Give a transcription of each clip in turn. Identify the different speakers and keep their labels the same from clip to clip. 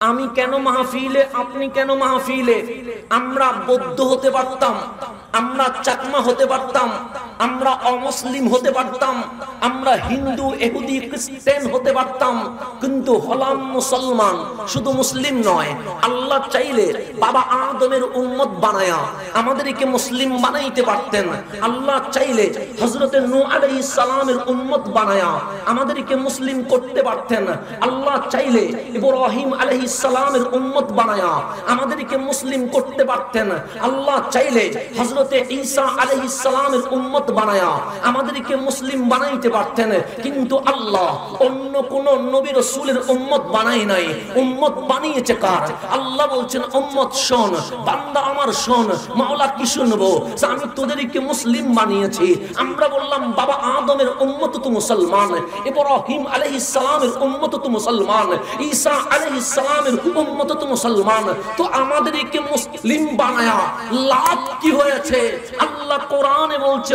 Speaker 1: আমি কেন মাহফিলে আপনি কেন মাহফিলে? আমরা বৌদ্ধ হতে পারতাম আমরা চাকমা হতে পারতাম আমরা অমুসলিম হতে পারতাম, আমরা হিন্দু, এহুদি, খ্রিস্টান হতে পারতাম, কিন্তু হলাম মুসলমান, শুধু মুসলিম নয়, আল্লাহ চাইলে বাবা আদমের উম্মত বানায়া আমাদেরকে মুসলিম বানাইতে পারতেন। আল্লাহ চাইলে হজরতের নূ আলাইহিস সালামের উম্মত বানায়া আমাদেরকে মুসলিম করতে পারতেন। আল্লাহ চাইলে ইব্রাহিম আলাইহিস সালামের উম্মত বানায়া আমাদেরকে মুসলিম করতে পারতেন। আল্লাহ চাইলে হজরতে ঈসা আলাইহিস সালামের উম্মত বানায়া আমাদেরকে মুসলিম বানাইতে পারতেন। কিন্তু আল্লাহ অন্য কোন নবী রাসূলের উম্মত বানাই নাই। উম্মত বানিয়েছে কার? আল্লাহ বলছেন, উম্মত শোন, বান্দা আমার শোন, মাওলা কি শুনব? আমি তোদেরকে মুসলিম বানিয়েছি। আমরা বললাম, বাবা আদমের উম্মত তো মুসলমান, ইব্রাহিম আলাইহিস সালামের উম্মত তো মুসলমান, ঈসা আলাইহিস সালামের উম্মত তো মুসলমান। তো আমাদেরকে মুসলিম বানায়া। লাভ কি হয়েছে? আল্লাহ কোরআনে বলছে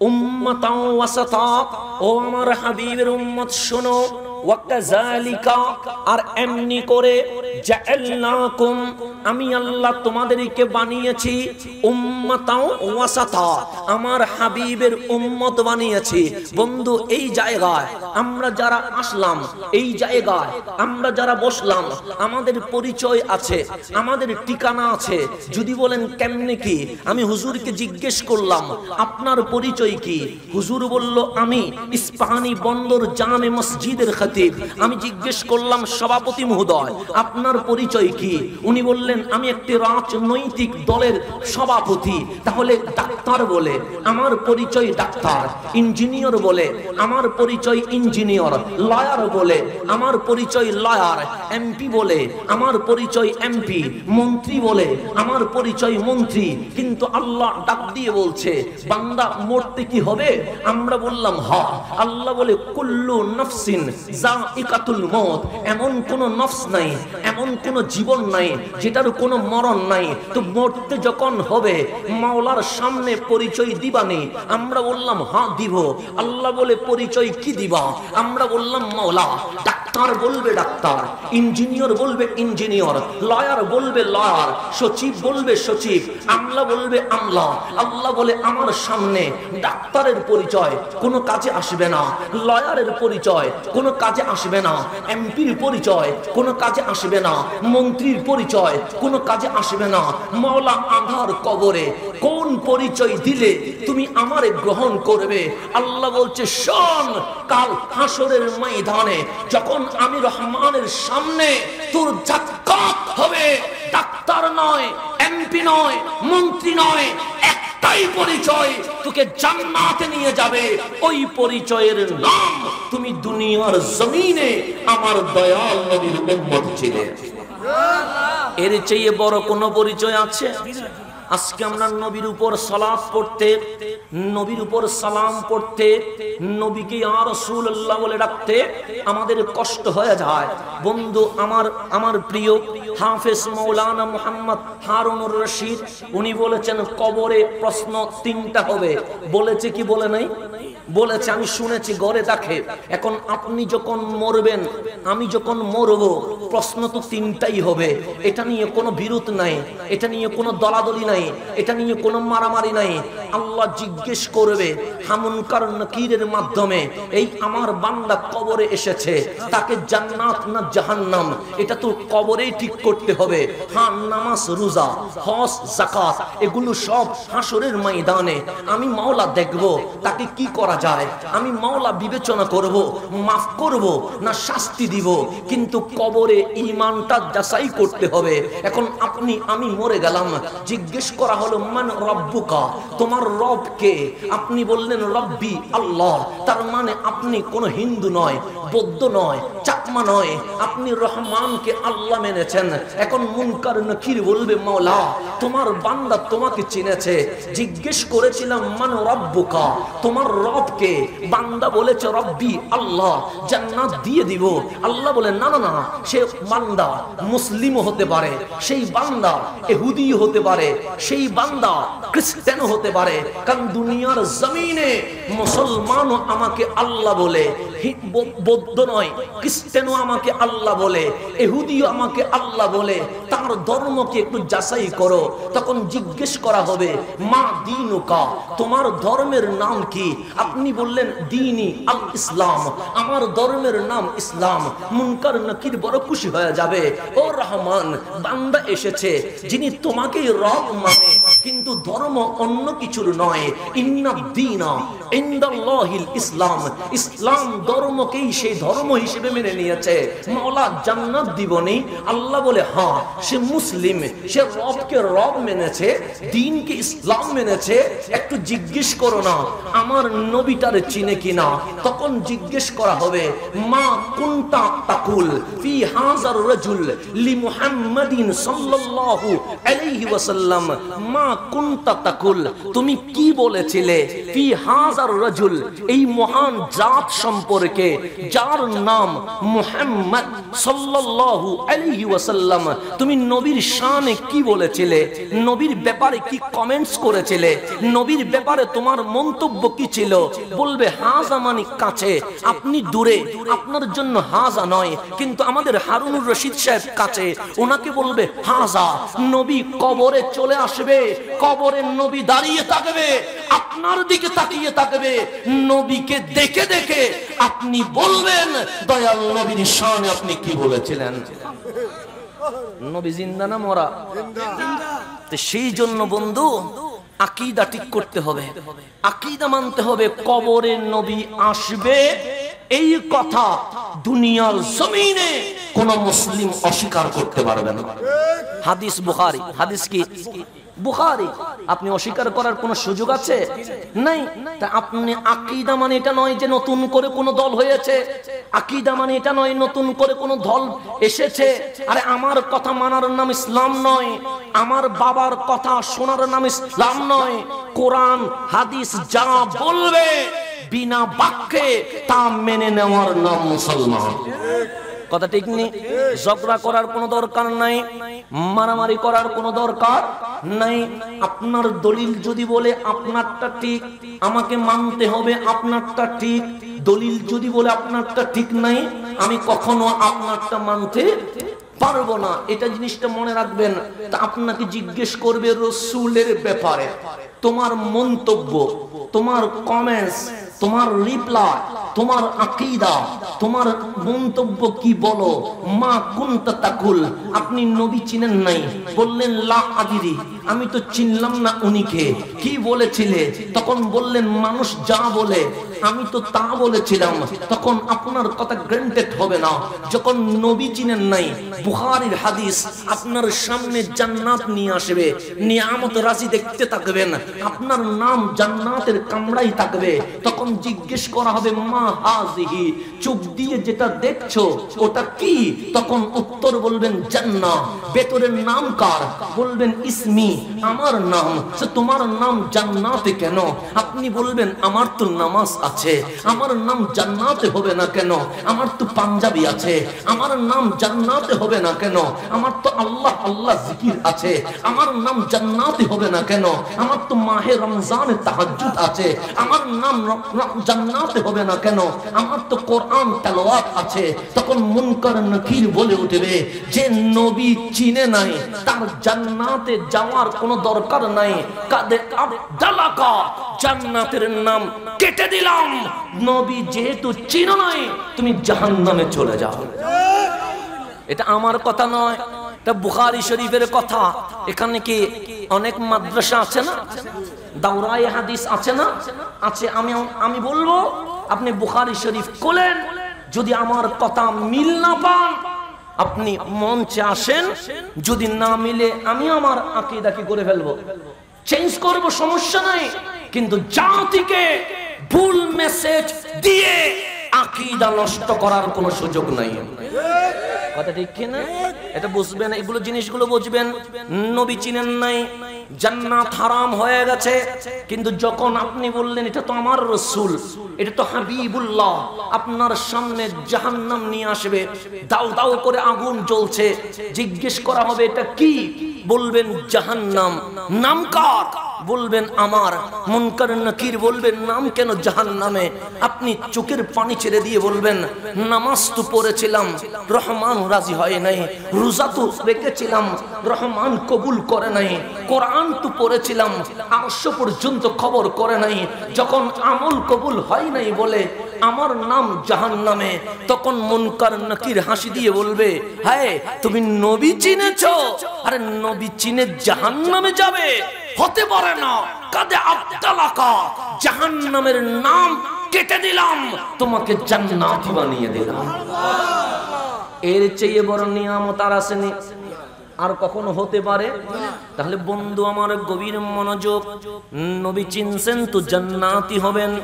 Speaker 1: উম্মাতাও ওয়াসাতা ও আমার হাবিবের উম্মত শোনো ওয়াকাযালিকা আর এমনি করে আমি আল্লাহ তোমাদেরকে বানিয়েছি উম্মাতাও আমার হাবিবের উম্মত বানিয়েছি। বন্ধু, এই জায়গায় আমরা যারা আসলাম, এই জায়গায় আমরা যারা বসলাম, আমাদের পরিচয় আছে, আমাদের ঠিকানা আছে। যদি বলেন কেমনে কি? আমি হুজুরকে জিজ্ঞেস করলাম, আপনার পরিচয় কি? হুজুর বলল, আমি ইস্পাহানি বন্দর জামে মসজিদের খতিব আমি জিজ্ঞেস করলাম, সভাপতি মহোদয়, আপনার পরিচয় কি? উনি বললেন, আমি একটি রাজনৈতিক দলের সভাপতি, তাহলে ডাক্তার বলে, আমার পরিচয় ডাক্তার, ইঞ্জিনিয়র বলে, আমার পরিচয় ইঞ্জিনিয়র, লয়ার বলে, আমার পরিচয় লয়ার, এমপি বলে, আমার পরিচয় এমপি, মন্ত্রী বলে, আমার পরিচয় মন্ত্রী, কিন্তু আল্লাহ ডাক দিয়ে বলছে, বান্দা মরতে কি হবে? আমরা বললাম, হ। আল্লাহ বলে, কুল্লু নফসিন জাইকাতুল মউত এমন কোন নফস নাই, এমন কোন জীবন নাই, যেটার কোনো মরণ নাই। তো মরতে যখন হবে, মাওলার সামনে পরিচয় দিবানি আমরা বললাম দিব। আল্লাহ বলে, পরিচয় কি দিবা? আমরা বললাম, মাওলা, ডাক্তার বলবে ডাক্তার, ইঞ্জিনিয়র বলবে ইঞ্জিনিয়র, লয়ার বলবে লয়ার, সচিব বলবে সচিব, আমলা বলবে আমলা। আল্লাহ বলে, আমার সামনে ডাক্তারের পরিচয় কোনো কাজে আসবে না, লয়ারের পরিচয় কোনো কাজে আসবে না। এমপির পরিচয়, কোনো কাজে আসবে না। মন্ত্রীর পরিচয়, কোনো কাজে আসবে না। মাওলা আধার কবরে কোন পরিচয় দিলে তুমি আমারে গ্রহণ করবে? আল্লাহ বলছে, শোন, কাল হাসরের ময়দানে যখন আমি রহমানের সামনে তোর জাক্কাত হবে, ডাক্তার নয়, এমপি নয়, মন্ত্রী নয় একটাই পরিচয় তোকে জান্নাতে নিয়ে যাবে। ওই পরিচয়ের নাম তুমি দুনিয়ার জমিনে আমার দয়াল নবীর উম্মত ছিলে। এর চেয়ে বড় কোনো পরিচয় আছে? আজকে আমরা নবীর উপর সালাম পড়তে, নবীর উপর সালাম পড়তে, নবীকে আর রাসূলুল্লাহ বলে ডাকতে আমাদের কষ্ট হয়ে যায়। বন্ধু, আমার আমার প্রিয় হাফেজ মাওলানা মুহাম্মদ হারুনুর রশিদ, উনি বলেছেন, কবরে প্রশ্ন তিনটা হবে। বলেছে কি বলে নাই? বলেছে, আমি শুনেছি, গড়ে দেখে। এখন আপনি যখন মরবেন, আমি যখন মরব, প্রশ্ন তো তিনটাই হবে। এটা নিয়ে কোনো বিরোধ নাই, এটা নিয়ে কোনো দলাদলি নাই। এটা নিয়ে কোনো মারামারি নাই। আল্লাহ জিজ্ঞেস করবে হামুনকার নকিরের মাধ্যমে এই আমার বান্দা কবরে এসেছে, তাকে জান্নাত না জাহান্নাম? এটা তো কবরেই ঠিক করতে হবে। হ্যাঁ নামাজ, রোজা, হজ জাকাত এগুলো সব হাসরের ময়দানে। আমি মাওলা দেখব, তাকে কি করা যায়? আমি মাওলা বিবেচনা করব, মাফ করব, না শাস্তি দিব। কিন্তু কবরে ইমানটা যাচাই করতে হবে। এখন আপনি, আমি মরে গেলাম, জিজ্ঞেস করা হলো, মান রব্বুকা? তোমার রব কে আপনি বললেন, রব্বি আল্লাহ। তার মানে আপনি কোন হিন্দু নয়, বৌদ্ধ নয়, চাকমা নয়। আপনি রহমানকে আল্লাহ মেনেছেন। এখন মুনকার নকির বলবে, মাওলা তোমার বান্দা তোমাকে চিনেছে। জিজ্ঞেস করেছিলাম, মান রব্বুকা? তোমার রবকে বান্দা বলেছে, রব্বি আল্লাহ, জান্নাত দিয়ে দিব। আল্লাহ বলে, না না না, সে বান্দা মুসলিমও হতে পারে, সেই বান্দা এহুদি হতে পারে, সেই বান্দা খ্রিস্টান হতে পারে, কারণ দুনিয়ার জমিনে মুসলমানও আমাকে আল্লাহ বলে বৌদ্ধ নয়, খ্রিস্টানও আমাকে আল্লাহ বলে এহুদিও আমাকে আল্লাহ বলে, তার ধর্মকে একটু যাচাই করো। তখন জিজ্ঞেস করা হবে, মা দিনুকা, তোমার ধর্মের নাম কি? আপনি বললেন দিনই আল ইসলাম, আমার ধর্মের নাম ইসলাম। মুনকার নকির বড় খুশি হয়ে যাবে। ও রহমান, বান্দা এসেছে, যিনি তোমাকেই রব মানে। কিন্তু ধর্ম অন্য কিছুর নয়। ইন্না দিনা ইন্দাল্লাহিল ইসলাম। ইসলাম ধর্মকেই সেই ধর্ম হিসেবে মেনে নিয়েছে। মাওলা জান্নাত দিবনি। আল্লাহ বলে হ্যাঁ সে মুসলিম, সে রবকে রব মেনেছে, দিনকে ইসলাম মেনেছে, একটু জিজ্ঞেস করো না, আমার নবীটারে চিনে কিনা? তখন জিজ্ঞেস করা হবে, মা কুনতা তাকুল ফি হাজার রাজুল লি মুহাম্মাদিন সাল্লাল্লাহু আলাইহি ওয়াসাল্লাম। মা কুনতা তাকুল, তুমি কি বলেছিলে? ফি হাজার রাজুল, এই মহান জাত সম্পর্কে, যার নাম মুহাম্মদ সাল্লাল্লাহু আলাইহি ওয়াসাল্লাম। তুমি নবীর শানে কি বলেছিলে? নবীর ব্যাপারে কি কমেন্টস করেছিলে? নবীর ব্যাপারে তোমার মন্তব্য কি ছিল? বলবে হাজা কাছে, আপনি দূরে, আপনার জন্য হাজা নয়। কিন্তু আমাদের হারুনুর রশিদ সাহেব কাছে, ওনাকে বলবে হাজা নবী কবরে চলে আসবে, কবরে নবী দাঁড়িয়ে থাকবে, আপনার দিকে তাকিয়ে থাকবে, নবীকে দেখে দেখে আপনি বলবেন, দয়াল নবীর শানে আপনি কি বলেছিলেন? নবী জিন্দা না মরা? সেই জন্য বন্ধু, আকিদা ঠিক করতে হবে। আকিদা মানতে হবে, কবরে নবী আসবে, এই কথা দুনিয়ার জমিনে কোন মুসলিম অস্বীকার করতে পারবে না। হাদিস বুখারি, হাদিস কি? বুখারি। আপনি অস্বীকার করার কোনো সুযোগ আছে? নাই। তা আপনি আকিদা মানে এটা নয় যে নতুন করে কোনো দল হয়েছে। আকিদা মানে এটা নয় নতুন করে কোনো দল এসেছে। আরে আমার কথা মানার নাম ইসলাম নয়। আমার বাবার কথা শোনার নাম ইসলাম নয়। কোরআন, হাদিস যা বলবে বিনা বাক্যে তা মেনে নেওয়ার নাম মুসলমান। কথা ঠিক নেই। ঝগড়া করার কোনো দরকার নাই, মারামারি করার কোনো দরকার নাই। আপনার দলিল যদি বলে আপনারটা ঠিক, আমাকে মানতে হবে আপনারটা ঠিক। দলিল যদি বলে আপনারটা ঠিক নাই, আমি কখনো আপনারটা মানতে পারব না। এটা জিনিসটা মনে রাখবেন, তা আপনাকে জিজ্ঞেস করবে রসুলের ব্যাপারে। তোমার মন্তব্য, তোমার কমেন্টস তোমার রিপ্লাই তোমার আকিদা, তোমার মন্তব্য কি বলো? মা কুনতা আপনি নবী চিনেন নাই। বললেন, লা আদিরি, আমি তো চিনলাম না উনিকে। কি বলেছিলে? তখন বললেন, মানুষ যা বলে, আমি তো তা বলেছিলাম। তখন আপনার কথা গ্রান্টেড হবে না। যখন নবী চিনেন নাই, বুখারীর হাদিস আপনার সামনে জান্নাত নিয়ে আসবে। নিয়ামত রাজি দেখতে থাকবেন। আপনার নাম জান্নাতের কামড়াই থাকবে। তখন জিজ্ঞেস করা হবে, মা হাজিহি? চোখ দিয়ে যেটা দেখছ, ওটা কি? তখন উত্তর বলবেন জান্না ভেতরের নাম কার? বলবেন, ইসমি। আমার নাম। সে তোমার নাম জান্নাতে কেন? আপনি বলবেন, আমার তো নামাজ আছে। আমার নাম জান্নাতে হবে না কেন? আমার তো পাঞ্জাবি আছে। আমার নাম জান্নাতে হবে না কেন? আমার তো আল্লাহ আল্লাহ জিকির আছে। আমার নাম জান্নাতে হবে না কেন? আমার তো মাহে রমজানে তাহাজ্জুদ আছে। আমার নাম জান্নাতে হবে না কেন? আমার তো কোরআন আছে। তখন মুনকার নকির বলে উঠবে, যে নবী চিনে নাই, তার জান্নাতে যাওয়ার কোনো দরকার নাই। কাদে আবদালাকা জান্নাতের নাম কেটে দিলাম। নবী যেহেতু চিনো নাই, তুমি জাহান্নামে চলে যাও। এটা আমার কথা নয়, এটা বুখারি শরীফের কথা। এখানে কি অনেক মাদ্রাসা আছে না? দাওরাই হাদিস আছে না? আছে, আমি আমি বলব, আপনি বুখারি শরীফ খোলেন, যদি আমার কথা মিল না পান, আপনি মঞ্চে আসেন, যদি না মিলে আমি আমার আকিদাকে করে ফেলব? চেঞ্জ করব, সমস্যা নাই, কিন্তু জাতিকে ভুল মেসেজ দিয়ে আকিদা নষ্ট করার কোনো সুযোগ নাই। কথা ঠিক কিনা? এটা বুঝবেন, এগুলো জিনিসগুলো বুঝবেন। নবী চিনেন নাই, জান্নাত হারাম হয়ে গেছে। কিন্তু যখন আপনি বললেন, এটা তো আমার রসুল, এটা তো হাবিবুল্লাহ আপনার সামনে জাহান্নাম নিয়ে আসবে। দাও দাও করে আগুন জ্বলছে। জিজ্ঞেস করা হবে, এটা কি? বলবেন, জাহান্নাম। নাম কার? বলবেন আমার, মুনকার নাকির বলবেন, নাম কেন জাহান নামে আপনি চোখের পানি ছেড়ে দিয়ে বলবেন, নামাজ তো পড়েছিলাম, রহমান রাজি হয় নাই, রোজা তো রেখেছিলাম, রহমান কবুল করে নাই, কোরআন তো পড়েছিলাম আটশো পর্যন্ত খবর করে নাই, যখন আমল কবুল হয় নাই বলে আমার নাম জাহান নামে তখন মুনকার নাকির হাসি দিয়ে বলবে হ্যাঁ তুমি নবী চিনেছ? আরে নবী চিনে জাহান নামে যাবে। হতে পারে না, কাদে আব্দালাকা জাহান্নামের নাম কেটে দিলাম, তোমাকে জান্নাতি বানিয়ে দিলাম। এর চেয়ে বড় নিয়ামত আর আসেনি। আর কখনো হতে পারে? তাহলে বন্ধু, আমার গভীর মনোযোগ। নবী চিনছেন তো জান্নাতি হবেন।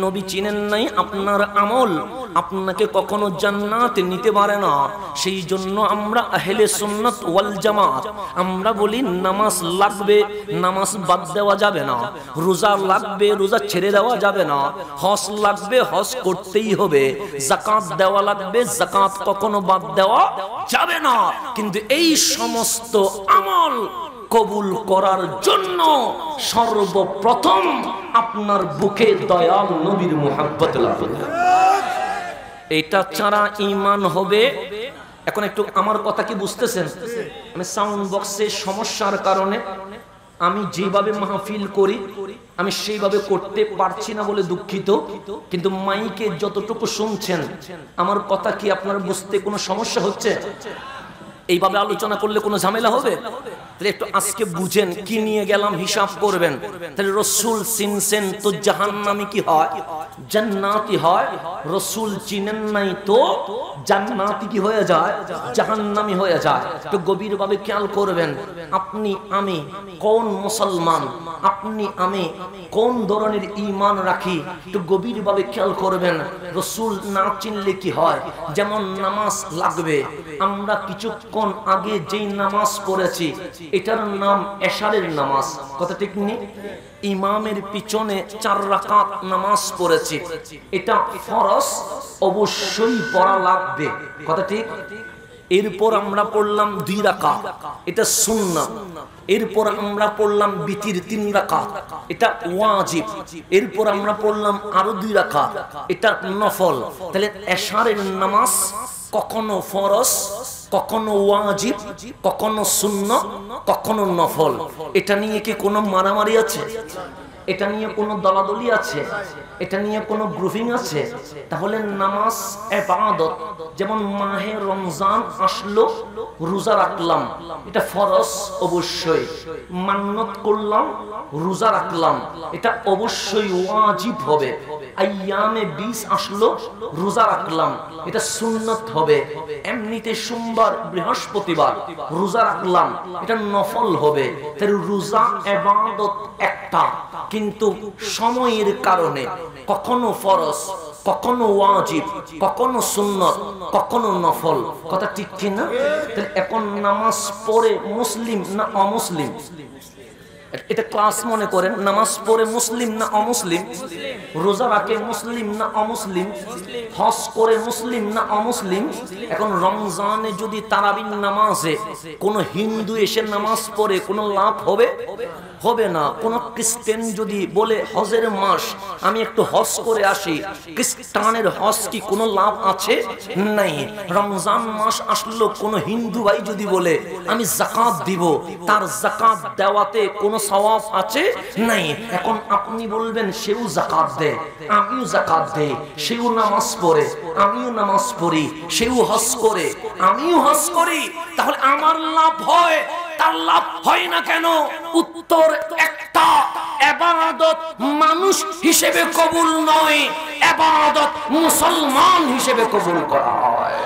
Speaker 1: নবী চিনেন নাই আপনার আমল। আপনাকে কখনো জান্নাতে নিতে পারে না। সেই জন্য আমরা আহলে সুন্নাত ওয়াল জামাত। আমরা বলি, নামাজ লাগবে, নামাজ বাদ দেওয়া যাবে না। রোজা লাগবে, রোজা ছেড়ে দেওয়া যাবে না। হজ লাগবে, হজ করতেই হবে। জাকাত দেওয়া লাগবে জাকাত কখনো বাদ দেওয়া যাবে না। কিন্তু এই সমস্ত আমল কবুল করার জন্য সর্বপ্রথম আপনার বুকে দয়াল নবীর মোহাব্বত লাগবে। এটা ছাড়া ইমান হবে? এখন একটু আমার কথা কি বুঝতেছেন? আমি সাউন্ড বক্সের সমস্যার কারণে আমি যেভাবে মাহফিল করি, আমি সেইভাবে করতে পারছি না বলে দুঃখিত, কিন্তু মাইকে যতটুকু শুনছেন, আমার কথা কি আপনার বুঝতে কোনো সমস্যা হচ্ছে? এইভাবে আলোচনা করলে কোনো ঝামেলা হবে? তাহলে একটু আজকে বুঝেন কি নিয়ে গেলাম হিসাব করবেন। তাহলে রসুল চিনছেন তো জাহান্নামি কি হয়? জান্নাতি হয়। রসুল চিনেন নাই তো জান্নাতি কি হয়ে যায়? হয়ে যায়। তো খেয়াল করবেন, আপনি, আমি কোন মুসলমান? আপনি, আমি কোন ধরনের ইমান রাখি? একটু গভীর ভাবে খেয়াল করবেন, রসুল না চিনলে কি হয়? যেমন নামাজ লাগবে। আমরা কিছুক্ষণ আগে যেই নামাজ পড়েছি এটার নাম এশারের নামাজ। কথা ঠিক নেই ইমামের পিছনে চার রাকাত নামাজ পড়েছি। এটা ফরজ, অবশ্যই পড়া লাগবে। কথা ঠিক? এরপর আমরা পড়লাম দুই রাকা এটা সুন্না এরপর আমরা পড়লাম বিতির তিন রাকা এটা ওয়াজিব। এরপর আমরা পড়লাম আরও দুই রাকা এটা নফল। তাহলে এশারের নামাজ কখনো ফরস কখনো ওয়াজিব কখনো শূন্য কখনো নফল। এটা নিয়ে কি কোনো মারামারি আছে? এটা নিয়ে কোনো দলাদলি আছে, এটা নিয়ে কোনো গ্রুপিং আছে, তাহলে নামাজ এবাদত, যেমন মাহে রমজান আসলো, রোজা রাখলাম, এটা ফরজ অবশ্যই, মান্নত করলাম, রোজা রাখলাম, এটা অবশ্যই ওয়াজিব হবে আইয়ামে বিষ আসলো, রোজা রাখলাম, এটা সুন্নত হবে, এমনিতে সোমবার, বৃহস্পতিবার, রোজা রাখলাম, এটা নফল হবে, তাহলে রোজা এবাদত একটা কিন্তু সময়ের কারণে কখনো ফরস কখনো ওয়াজিব, কখনো সুন্নত, কখনো নফল। কথা ঠিক কিনা? এখন নামাজ পড়ে মুসলিম না অমুসলিম? এটা ক্লাস মনে করেন নামাজ পড়ে মুসলিম না অমুসলিম? রোজা রাখে মুসলিম না অমুসলিম? হজ করে মুসলিম না অমুসলিম? এখন রমজানে যদি তারাবিন নামাজে কোন হিন্দু এসে নামাজ পড়ে, কোনো লাভ হবে? হবে না। কোন খ্রিস্টান যদি বলে, হজের মাস, আমি একটু হজ করে আসি। খ্রিস্টানের হজ কি কোনো লাভ আছে? নাই। রমজান মাস আসলো, কোন হিন্দু ভাই যদি বলে, আমি জাকাত দিব। তার জাকাত দেওয়াতে কোনো সওয়াব আছে? নাই। এখন আপনি বলবেন, সেও জাকাত দেয়। আমিও জাকাত সেও নামাজ পড়ে, আমিও নামাজ পড়ি, সেও হজ করে, আমিও হজ করি। তাহলে আমার লাভ হয়, তার লাভ হয় না কেন? উত্তর একটা, এবাদত মানুষ হিসেবে কবুল নয়, এবাদত মুসলমান হিসেবে কবুল করা হয়।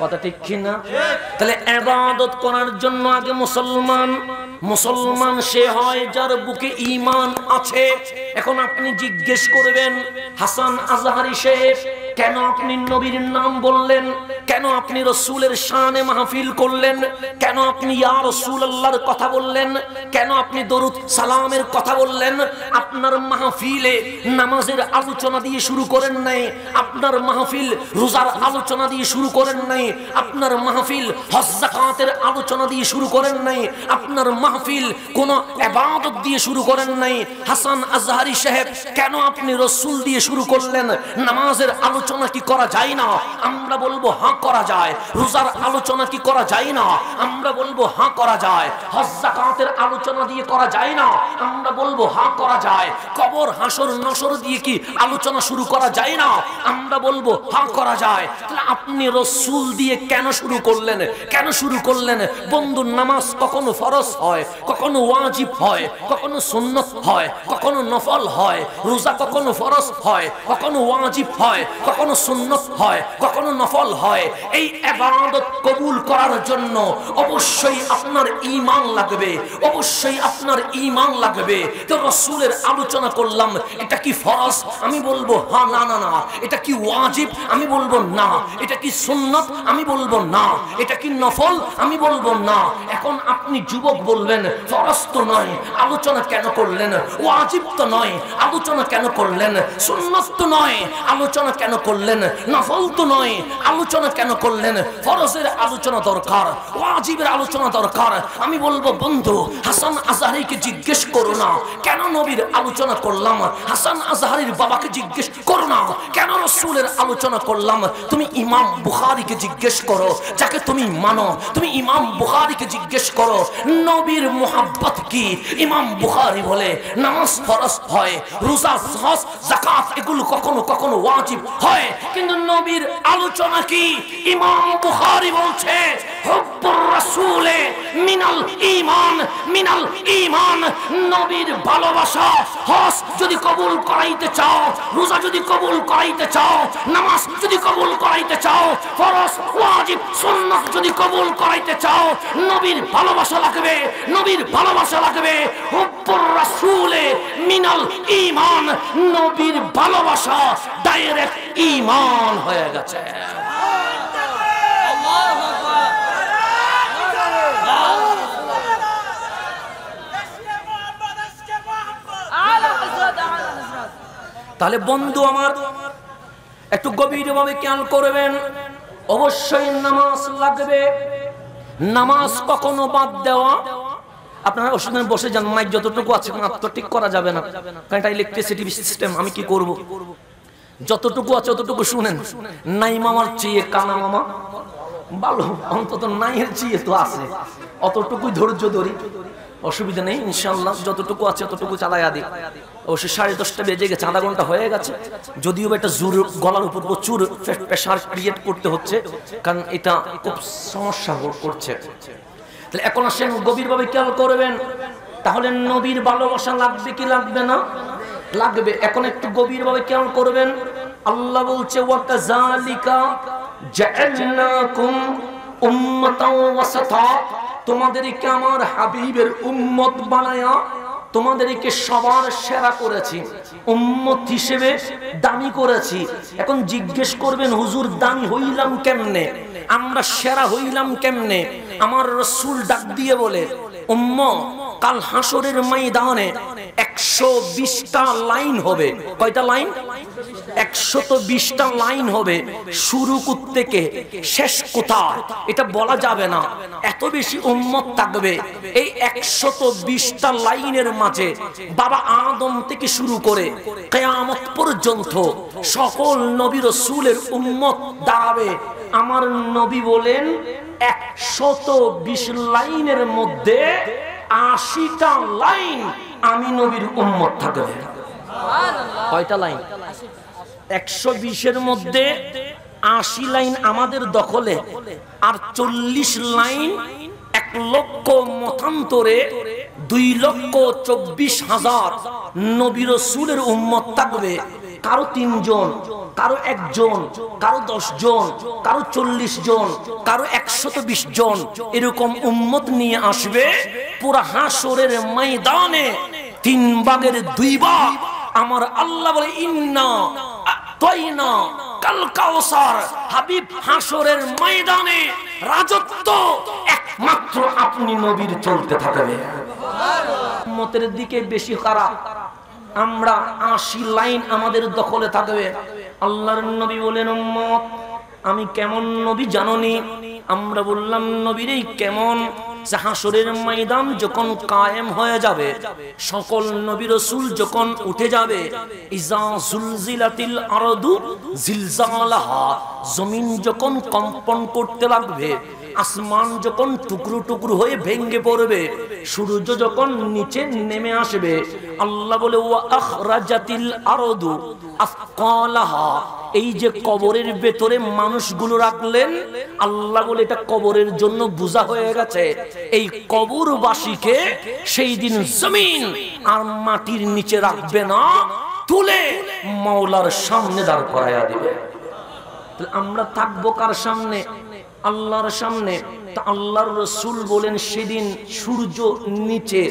Speaker 1: কথা ঠিক কি না তাহলে এবাদত করার জন্য আগে মুসলমান মুসলমান সে হয় যার বুকে ইমান আছে। এখন আপনি জিজ্ঞেস করবেন, হাসান আজহারি সাহেব কেন আপনি নবীর নাম বললেন? কেন আপনি রসুলের শানে মাহফিল করলেন? কেন আপনি ইয়া রসুল আল্লাহর কথা বললেন? কেন আপনি দরুদ সালামের কথা বললেন? আপনার মাহফিলে নামাজের আলোচনা দিয়ে শুরু করেন নাই। আপনার মাহফিল রোজার আলোচনা দিয়ে শুরু করেন নাই। আপনার মাহফিল হজ যাকাতের আলোচনা দিয়ে শুরু করেন নাই। আপনার মাহফিল কোনো এবাদত দিয়ে শুরু করেন নাই। হাসান আজহারি সাহেব, কেন আপনি রসুল দিয়ে শুরু করলেন? নামাজের আলোচনা কি করা যায় না? আমরা বলব, হাঁ, করা যায়। রোজার আলোচনা কি করা যায় না? আমরা বলব, হাঁ, করা যায়। হজ, যাকাতের আলোচনা দিয়ে করা যায় না? আমরা বলব, হাঁ, করা যায়। কবর, হাসর, নসর দিয়ে কি আলোচনা শুরু করা যায় না? আমরা বলব, হাঁ, করা যায়। তাহলে আপনি রসুল দিয়ে কেন শুরু করলেন? কেন শুরু করলেন? বন্ধু নামাজ কখনো ফরজ হয়? কখনো ওয়াজিব হয়? কখনো সুন্নত হয়? কখনো নফল হয়? রোজা কখনো ফরজ হয়? কখনো ওয়াজিব হয়? কখনো সুন্নত হয়, কখনো নফল হয়, এই এবাদত কবুল করার জন্য অবশ্যই আপনার ঈমান লাগবে, অবশ্যই আপনার ঈমান লাগবে। তো রসুলের আলোচনা করলাম, এটা কি ফরজ? আমি বলব হ্যাঁ না না না। এটা কি ওয়াজিব? আমি বলব, না। এটা কি সুন্নত? আমি বলব, না। এটা কি নফল? আমি বলব, না। এখন আপনি যুবক বলবেন ফরজ তো নয়। আলোচনা কেন করলেন? ওয়াজিব তো নয়। আলোচনা কেন করলেন? সুন্নত তো নয়। আলোচনা কেন করলেন? নফল তো নয়। আলোচনা কেন করলেন? ফরজের আলোচনা দরকার, ওয়াজিবের আলোচনা দরকার। আমি বলব, বন্ধু, হাসান আজহারিকে জিজ্ঞেস করো না। কেন নবীর আলোচনা করলাম? হাসান আজহারির বাবাকে জিজ্ঞেস করো না। কেন রসুলের আলোচনা করলাম? তুমি ইমাম বুখারিকে জিজ্ঞেস করো, যাকে তুমি মানো। তুমি ইমাম বুখারিকে জিজ্ঞেস করো, নবীর মোহাব্বত কি? ইমাম বুখারি বলে, নামাজ ফরজ হয়, রোজা, হজ জাকাত এগুলো কখনো কখনো ওয়াজিব হয় কিন্তু নবীর আলোচনা কি? ইমাম বুখারি বলছে, হুব্বুর রাসূলে মিনাল ঈমান মিনাল ঈমান। নবীর ভালোবাসা হজ যদি কবুল করাইতে চাও, রোজা যদি কবুল করাইতে চাও, নামাজ যদি কবুল করাইতে চাও, ফরজ, ওয়াজিব, সুন্নাত যদি কবুল করাইতে চাও, নবীর ভালোবাসা লাগবে, নবীর ভালোবাসা লাগবে। হুব্বুর রাসূলে মিনাল ঈমান, নবীর ভালোবাসা ডাইরেক্ট ঈমান হয়ে গেছে। তাহলে বন্ধু আমার, একটু গভীরভাবে খেয়াল করবেন। অবশ্যই নামাজ লাগবে। নামাজ কখনো বাদ দেওয়া। আপনারা ওষুধে বসে যান, মাইক যতটুকু আছে মাত্র ঠিক করা যাবে না। কারণ এটা ইলেকট্রিসিটি সিস্টেম আমি কি করব? যতটুকু আছে ততটুকু শুনেন। নাই মামার চেয়ে কানা মামা ভালো, অন্তত নাইয়ের চেয়ে তো আছে। অতটুকুই ধৈর্য ধরি। অসুবিধা নেই ইনশাল্লাহ যতটুকু আছে ততটুকু চালাই আদি অবশ্যই সাড়ে দশটা বেজে গেছে, আধা ঘণ্টা হয়ে গেছে। যদিও একটা জোর গলার উপর প্রচুর প্রেশার ক্রিয়েট করতে হচ্ছে, কারণ এটা খুব সমস্যা করছে। তাহলে এখন আসেন, গভীরভাবে খেয়াল করবেন। তাহলে নবীর ভালোবাসা লাগবে কি লাগবে না? লাগবে। এখন একটু গভীরভাবে কেমন করবেন? আল্লাহ বলছে তোমাদেরকে আমার হাবিবের উম্মত বানায়া তোমাদেরকে সবার সেরা করেছি, উম্মত হিসেবে দামি করেছি। এখন জিজ্ঞেস করবেন, হুজুর, দামি হইলাম কেমনে? আমরা সেরা হইলাম কেমনে? আমার রসুল ডাক দিয়ে বলে উম্ম কাল হাসরের ময়দানে একশো বিশটা লাইন হবে। কয়টা লাইন? একশত বিশটা লাইন হবে শুরু থেকে শেষ কোথায় এটা বলা যাবে না। এত বেশি উম্মত থাকবে। এই একশত বিশটা লাইনের মাঝে বাবা আদম থেকে শুরু করে কেয়ামত পর্যন্ত সকল নবী রসুলের উম্মত দাঁড়াবে। আমার নবী বলেন, একশত বিশ লাইনের মধ্যে আশিটা লাইন আমি নবীর উম্মত থাকবে কয়টা লাইন? একশো বিশের মধ্যে আশি লাইন আমাদের দখলে আর চল্লিশ লাইন এক লক্ষ মতান্তরে দুই লক্ষ চব্বিশ হাজার নবীর রসুলের উম্মত থাকবে। কারও তিনজন, কারও একজন, কারও দশ জন কারও চল্লিশ জন কারও একশত বিশ জন এরকম উম্মত নিয়ে আসবে, পুরা হাসরের ময়দানে তিন বাগের দুই বাগ আমার আল্লাহ বলে, ইন্না তৈনা কাল হাবিব হাসরের ময়দানে রাজত্ব একমাত্র আপনি নবীর চলতে থাকবে। উম্মতের দিকে বেশি খারাপ। আমরা আশি লাইন আমাদের দখলে থাকবে। আল্লাহর নবী বলেন, উম্মত, আমি কেমন নবী জাননি? আমরা বললাম নবীর এই কেমন? হাসরের ময়দান যখন কায়েম হয়ে যাবে, সকল নবী রসুল যখন উঠে যাবে, ইজা জুলজিলাতিল আরদু জিলজালাহা, জমিন যখন কম্পন করতে লাগবে আসমান যখন টুকরো টুকরো হয়ে ভেঙ্গে পড়বে, সূর্য যখন নিচে নেমে আসবে, আল্লাহ বলে ও আখরাজাতিল আরদু আফকালাহা এই যে কবরের ভেতরে মানুষগুলো রাখলেন, আল্লাহ বলে, এটা কবরের জন্য বোঝা হয়ে গেছে। এই কবরবাসীকে সেই দিন জমিন আর মাটির নিচে রাখবে না, তুলে মাওলার সামনে দাঁড় করাইয়া দিবে। আমরা থাকব কার সামনে? আল্লাহর সামনে আল্লাহর রসুল বলেন, সেদিন সূর্য নিচে,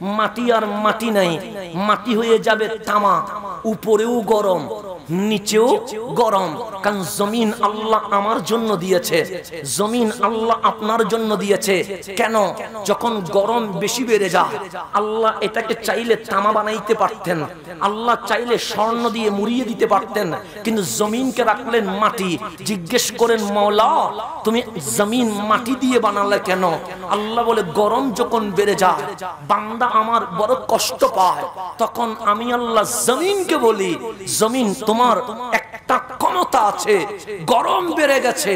Speaker 1: মাটি আর মাটি নাই। মাটি হয়ে যাবে তামা, উপরেও গরম, নিচেও গরম। কারণ জমিন আল্লাহ আমার জন্য দিয়েছে। জমিন আল্লাহ আপনার জন্য দিয়েছে। কেন? যখন গরম বেশি বেড়ে যায়, আল্লাহ এটাকে চাইলে তামা বানাইতে পারতেন। আল্লাহ চাইলে স্বর্ণ দিয়ে মুড়িয়ে দিতে পারতেন। কিন্তু জমিনকে রাখলেন মাটি। জিজ্ঞেস করেন, মৌলা, তুমি জমিন মাটি দিয়ে বানালে কেন? আল্লাহ বলে, গরম যখন বেড়ে যায়, বান্দা আমার বড় কষ্ট পায়। তখন আমি আল্লাহ জমিনকে বলি, জমিন, তোমার একটা ক্ষমতা আছে, গরম বেড়ে গেছে,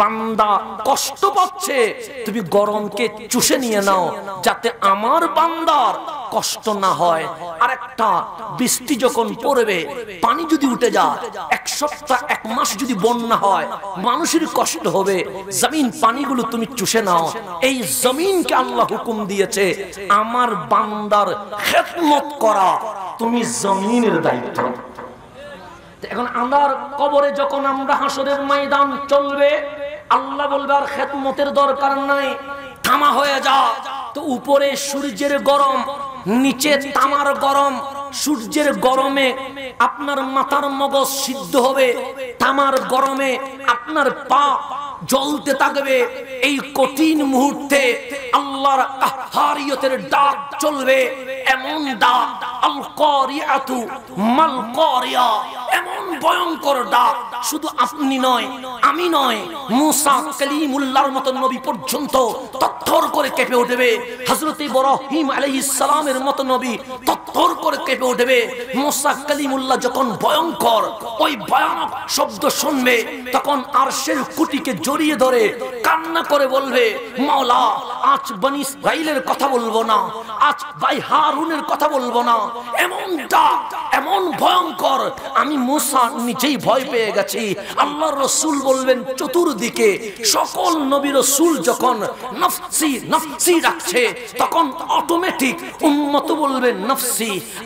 Speaker 1: বান্দা কষ্ট পাচ্ছে, তুমি গরমকে চুষে নিয়ে নাও, যাতে আমার বান্দার কষ্ট না হয় আর একটা বৃষ্টি যখন পড়বে, পানি যদি উঠে যায়, এক সপ্তাহ, এক মাস যদি বন্যা হয়, মানুষের কষ্ট হবে। জমিন পানিগুলো তুমি চুষে নাও। এই জমিনকে আল্লাহ হুকুম দিয়েছে, আমার বান্দার খেদমত করা। তুমি জমিনের দায়িত্ব। এখন আমার কবরে যখন আমরা হাসরের ময়দান চলবে, আল্লাহ বলবে, আর খেদমতের দরকার নাই, থামা হয়ে যা তো উপরে সূর্যের গরম নিচে তামার গরম, সূর্যের গরমে আপনার মাথার মগজ সিদ্ধ হবে। তামার গরমে আপনার পা জ্বলতে থাকবে। এই কঠিন মুহূর্তে আল্লাহর কাহারিয়তের ডাক চলবে এমন ডাক আল করিয়াতু মাল কারিয়া এমন ভয়ঙ্কর ডাক। শুধু আপনি নয়, আমি নয়, মুসা কালিমুল্লাহর মত নবী পর্যন্ত তত্থর করে কেঁপে উঠবে। হযরত ইব্রাহিম আলাইহিস সালামের মত নবী তত্থর করে কেঁপে উঠবে। মুসা কালিমুল্লাহ যখন ভয়ঙ্কর ওই ভয়ানক শব্দ শুনবে, তখন আরশের কুটিকে জড়িয়ে ধরে কান্না করে বলবে, মাওলা, আজ বনি ইসরাইলের কথা বলব না, আজ ভাই হারুনের কথা বলব না। এমন ডাক এমন ভয়ঙ্কর, আমি মুসা নিজেই ভয় পেয়ে গেছি। আল্লাহর রসুল বলবেন, চতুর্দিকে সকল নবী রসুল যখন নফসি নফসি রাখছে, তখন অটোমেটিক উন্মত বলবেন নফসি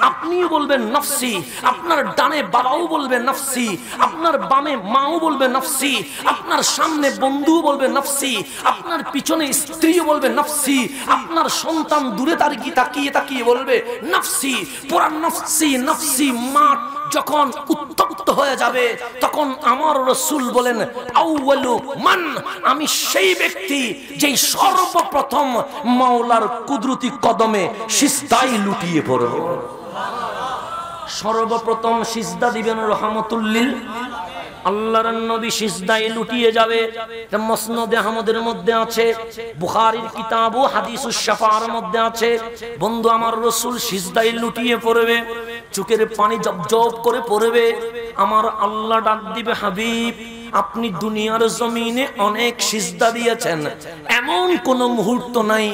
Speaker 1: আপনিও বলবেন নফসি, আপনার ডানে বাবাও বলবে নফসি, আপনার বামে মাও বলবে নফসি, আপনার সামনে বন্ধুও বলবে নফসি, আপনার পিছনে স্ত্রীও বলবে নফসি, আপনার সন্তান দূরে তার কি তাকিয়ে তাকিয়ে বলবে, নফসি পুরা নফসি নফসি, মাঠ যখন উত্তপ্ত হয়ে যাবে, তখন আমার রসুল বলেন মান আমি সেই ব্যক্তি যেই সর্বপ্রথম মাওলার কুদরতি কদমে সিস্তাই লুটিয়ে পড়ব। সর্বপ্রথম সিজদা দিবেন রহমতুল্লিল। আল্লাহর নবী সিজদায় লুটিয়ে যাবে মসনদে আহমদের মধ্যে আছে, বুখারীর কিতাব ও হাদিসুস শাফার মধ্যে আছে। বন্ধু, আমার রসুল সিজদায় লুটিয়ে পড়বে। চোখের পানি জব জব করে পড়বে। আমার আল্লাহ ডাক দিবে হাবিব। আপনি দুনিয়ার জমিনে অনেক সিজদা দিয়েছেন। এমন কোন মুহূর্ত নাই,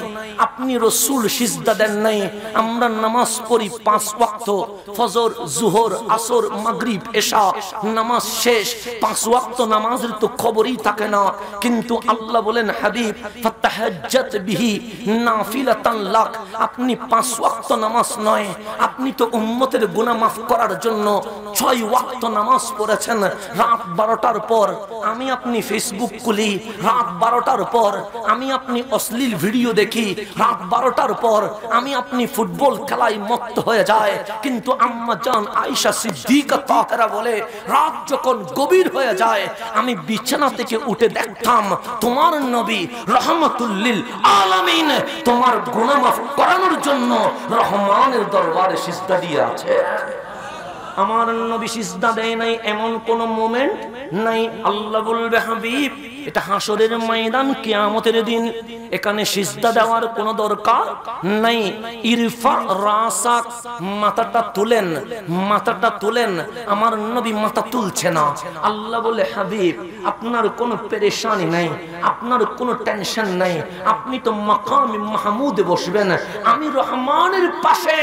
Speaker 1: আপনি রসুল সিজদা দেন নাই। আমরা নামাজ পড়ি পাঁচ ওয়াক্ত, ফজর, জুহর, আসর, মাগরিব, এশা, নামাজ শেষ। পাঁচ ওয়াক্ত নামাজের তো খবরই থাকে না। কিন্তু আল্লাহ বলেন, হাবিব, ফাতাহাজ্জাত বিহি নাফিলাতান লাক। আপনি পাঁচ ওয়াক্ত নামাজ নয়, আপনি তো উম্মতের গুনাহ মাফ করার জন্য ছয় ওয়াক্ত নামাজ পড়েছেন। রাত বারোটার পর আমি আপনি ফেসবুক খুলি, রাত বারোটার পর আমি আপনি অশ্লীল ভিডিও দেখি, রাত বারোটার পর আমি আপনি ফুটবল খেলায় মত্ত হয়ে যায়। কিন্তু আম্মা জান আয়েশা সিদ্দিকা বলে, রাত যখন গভীর হয়ে যায়, আমি বিছানা থেকে উঠে দেখতাম তোমার নবী রহমতুল্লিল আলামিন তোমার গুনাহ মাফ করানোর জন্য রহমানের দরবারে সিজদা দিয়ে আছে। আমার নবী সিজদা দেয় নাই, এমন কোন মোমেন্ট নাই। আল্লাহ বলবে, হাবিব, এটা হাসরের ময়দান, কিয়ামতের দিন। এখানে সিজদা দেওয়ার কোন দরকার নাই। ইরফা, রাসাক, মাথাটা তুলেন মাথাটা তুলেন। আমার নবী মাথা তুলছে না। আল্লাহ বলে, হাবিব, আপনার কোনো পেরেশানি নাই, আপনার কোনো টেনশন নাই। আপনি তো মাকামি মাহমুদে বসবেন। আমি রহমানের পাশে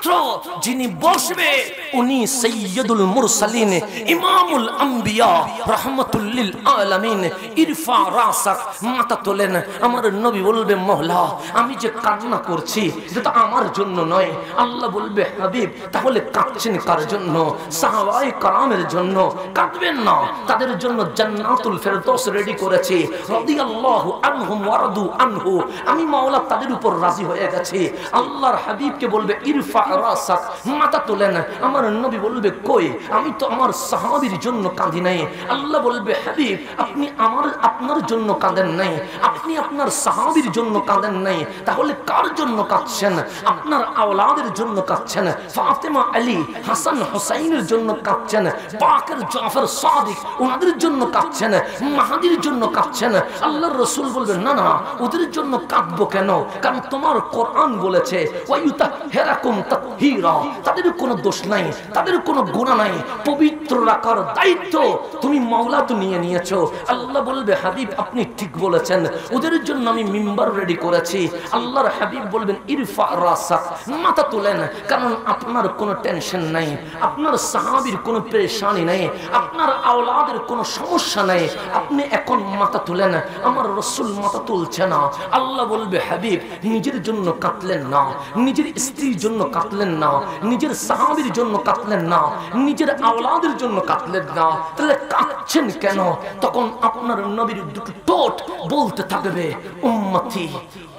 Speaker 1: একমাত্র যিনি বসবে, উনি সৈয়দুল মুরসালিন, ইমামুল আম্বিয়া, রহমতুল্লিল আলামিন। ইরফা রাসাক মাথা তোলেন, আমার নবী বলবে, মহলা, আমি যে কান্না করছি তো আমার জন্য নয়। আল্লাহ বলবে, হাবিব, তাহলে কাঁদছেন কার জন্য? সাহাবাই কারামের জন্য? কাঁদবেন না, তাদের জন্য জান্নাতুল ফেরদৌস রেডি করেছি। রাদিয়াল্লাহু আনহুম ওয়ারাদু আনহু। আমি মাওলা তাদের উপর রাজি হয়ে গেছি। আল্লাহর হাবিবকে বলবে, ইরফা রাসাক মাথা তোলেন আমার নবী বলবে, কই, আমি তো আমার সাহাবীর জন্য কাঁদি নাই। আল্লাহ বলবে, হাবিব, আপনি আমার, আপনার জন্য কাঁদেন নাই। আপনি আপনার সাহাবীর জন্য কাঁদেন নাই। তাহলে কার জন্য কাঁদছেন? আপনার আওলাদের জন্য কাঁদছেন। ফাতেমা আলী, হাসান হুসাইনের জন্য কাঁদছেন। পাকের জাফর সাদিক, ওনাদের জন্য কাঁদছেন। মাহাদির জন্য কাঁদছেন। আল্লাহর রসুল বলবেন না না, ওদের জন্য কাঁদবো কেন? কারণ তোমার কোরআন বলেছে ওয়ায়ুতা হেরাকুম তাতহীরা তাদের কোনো দোষ নাই, তাদের কোনো গুনাহ নাই, পবিত্র রাখার দায়িত্ব তুমি মাওলা তো নিয়ে নিয়েছো। আল্লাহ বলবে, হাবিব আপনি ঠিক বলেছেন, ওদের জন্য আমি মিম্বার রেডি করেছি। আল্লাহর হাবিব বলবেন, ইরফা রাসাক, মাথা তোলেন, কারণ আপনার কোনো টেনশন নাই, আপনার সাহাবীর কোনো পেরেশানি নাই, আপনার আওলাদের কোনো সমস্যা নাই। আপনি এখন মাথা তুলেন, আমার রসুল মাথা তুলছে না। আল্লাহ বলবে, হাবিব, নিজের জন্য কাঁদলেন না, নিজের স্ত্রীর জন্য কাঁদলেন না। নিজের সাহাবীর জন্য কাঁদলেন না। নিজের আওলাদের জন্য কাঁদলেন না। তাহলে কাঁদছেন কেন? তখন আপনার নবীর দুটো টোট বলতে থাকবে, উম্মতি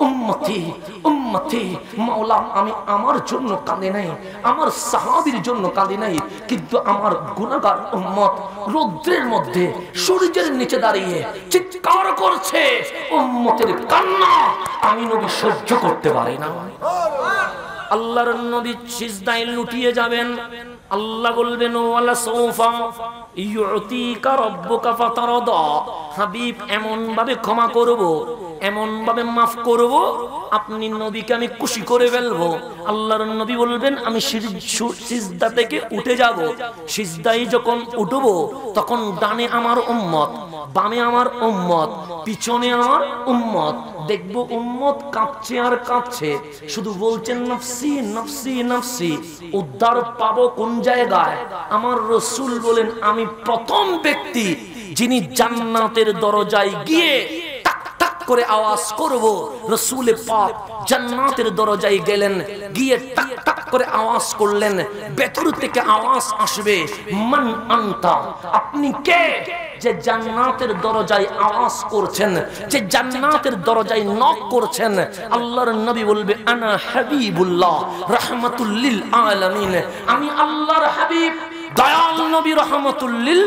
Speaker 1: উম্মতি উম্মতি, মাওলা, আমি আমার জন্য কাঁদে নাই, আমার সাহাবীর জন্য কাঁদে নাই, কিন্তু আমার গুনাহগার উম্মত রৌদ্রের মধ্যে সূর্যের নিচে দাঁড়িয়ে চিৎকার করছে, উম্মতের কান্না আমি নবী সহ্য করতে পারি না। আল্লাহর নবী সিজদায় লুটিয়ে যাবেন। আল্লাহ বলবেন, ওয়ালা সৌফা ইউতিকা রাব্বুকা ফাতারদা। হাবিব এমন ভাবে ক্ষমা করব। এমন ভাবে মাফ করব, আপনি নবীকে আমি খুশি করে ফেলব। আল্লাহর নবী বলবেন, আমি সিজদা থেকে উঠে যাব। সিজদাই যখন উঠবো, তখন ডানে আমার উম্মত, বামে আমার উম্মত, পিছনে আমার উম্মত। দেখব উম্মত কাঁপছে আর কাঁপছে। শুধু বলছেন, নফসি নফসি নফসি, উদ্ধার পাবো কোন জায়গায়? আমার রসুল বলেন, আমি প্রথম ব্যক্তি যিনি জান্নাতের দরজায় গিয়ে করে আওয়াজ করব। রসুলে পাক জান্নাতের দরজায় গেলেন, গিয়ে টাক টাক করে আওয়াজ করলেন, ভেতর থেকে আওয়াজ আসবে, মান আনতা? আপনি কে? যে জান্নাতের দরজায় আওয়াজ করছেন, যে জান্নাতের দরজায় নক করছেন, আল্লাহর নবী বলবে, আনা হাবিবুল্লাহ রাহমাতুল্লিল আলামিন। আমি আল্লাহর হাবিব। দয়াল নবী রহমতুল্লিল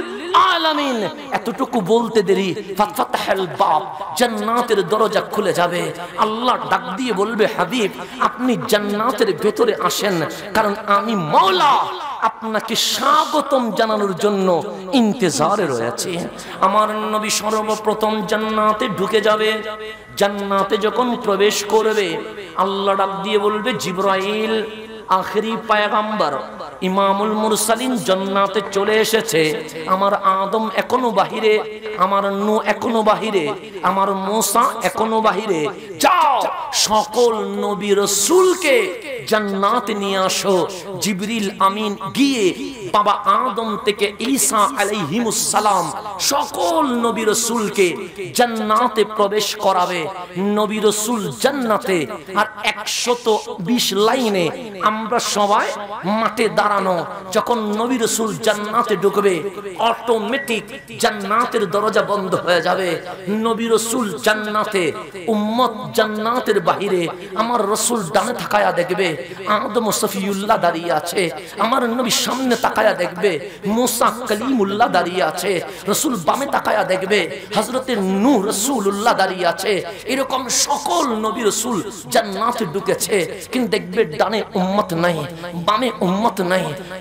Speaker 1: আলামিন। এতটুকু বলতে দেরি। ফাতফাতাহাল বাব, জান্নাতের দরজা খুলে যাবে। আল্লাহ ডাক দিয়ে বলবে, হাবিব, আপনি জান্নাতের ভেতরে আসেন, কারণ আমি মাওলা। আপনাকে স্বাগতম জানানোর জন্য ইন্তজারে রয়েছে। আমার নবী সর্বপ্রথম জান্নাতে ঢুকে যাবে। জান্নাতে যখন প্রবেশ করবে, আল্লাহ ডাক দিয়ে বলবে, জিব্রাইল, আখেরি পায়গাম্বার ইমামুল মুরসালিন জান্নাতে চলে এসেছে। আমার আদম এখনও বাহিরে, আমার নু এখনও বাহিরে, আমার মোসা এখনও বাহিরে। যাও, সকল নবী রসুলকে জান্নাত নিয়ে আসো। জিবরিল আমিন গিয়ে বাবা আদম থেকে ঈসা সালাম সকল নবী রসুলকে জান্নাতে প্রবেশ করাবে। নবী রসুল জান্নাতে আর একশত বিশ লাইনে আমরা সবাই মাঠে দাঁড়ানো, যখন নবী রসুল জান্নাতে ঢুকবে অটোমেটিক জান্নাতের দরজা বন্ধ হয়ে যাবে। নবী রসুল জান্নাতে, উম্মত জান্নাতের বাহিরে আমার রসুল ডানে থাকায়া দেখবে, আদম সফিউল্লাহ দাঁড়িয়ে আছে, আমার নবী সামনে তাকায়া দেখবে, মোসা কলিমুল্লাহ দাঁড়িয়ে আছে, রসুল বামে তাকায়া দেখবে হজরতের নূ রসুল্লাহ দাঁড়িয়ে আছে। এরকম সকল নবী রসুল জান্নাতে ঢুকেছে, কিন্তু দেখবে ডানে উম্মত নাই, বামে উম্মত নাই।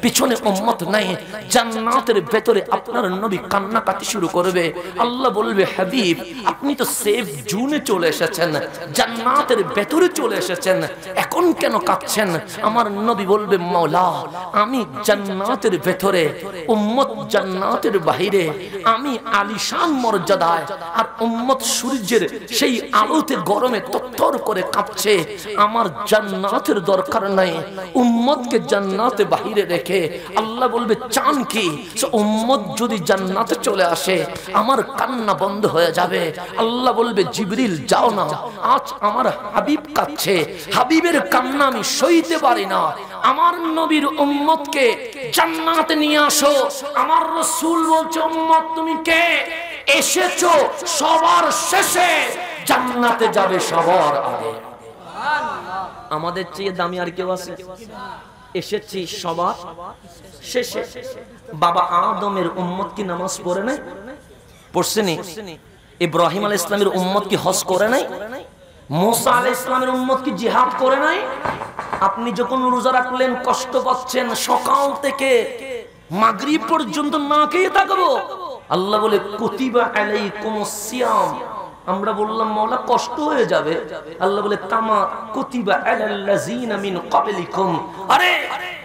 Speaker 1: পিছনে উম্মত নাই, জান্নাতের ভেতরে আপনার নবী কান্নাকাটি শুরু করবে। আল্লাহ বলবে, হাবিব, আপনি তো সেফ জুনে চলে এসেছেন, জান্নাতের ভেতরে চলে এসেছেন, এখন কেন কাঁদছেন? আমার নবী বলবে মাওলা আমি জান্নাতের ভেতরে, উম্মত জান্নাতের বাহিরে, আমি আলিশান মর্যাদায়, আর উম্মত সূর্যের সেই আলোতে গরমে তত্তর করে কাঁপছে। আমার জান্নাতের দরকার নাই, উম্মতকে জান্নাতে বাহিরে রেখে আল্লাহ বলবে, চান কি? উম্মত যদি জান্নাতে চলে আসে, আমার কান্না বন্ধ হয়ে যাবে। আল্লাহ বলবে, জিবরিল, যাও না। আজ আমার হাবিব কাচ্ছে হাবিবের কান্না আমি সইতে পারি না। আমার নবীর উম্মতকে জান্নাতে নিয়ে আসো। আমার রসুল বলছে, উম্মত, তুমি কে? এসেছ সবার শেষে। জান্নাতে যাবে সবার আগে। আমাদের চেয়ে দামি আর কেউ আছে? এসেছি সবার শেষে। বাবা আদমের উম্মত কি নামাজ পড়ে নাই? পড়ছেনি ইব্রাহিম আল ইসলামের উম্মত কি হজ করে নাই? মোসা আল ইসলামের উম্মত কি জিহাদ করে নাই? আপনি যখন রোজা রাখলেন, কষ্ট পাচ্ছেন, সকাল থেকে মাগরিব পর্যন্ত না খেয়ে থাকব? আল্লাহ বলে, কুতিবা আলাইকুম সিয়াম। আমরা বললাম, মাওলা, কষ্ট হয়ে যাবে। আল্লাহ বলে তামা কুতিবা আলাল্লাযিনা মিন ক্বাবলিকুম। আরে,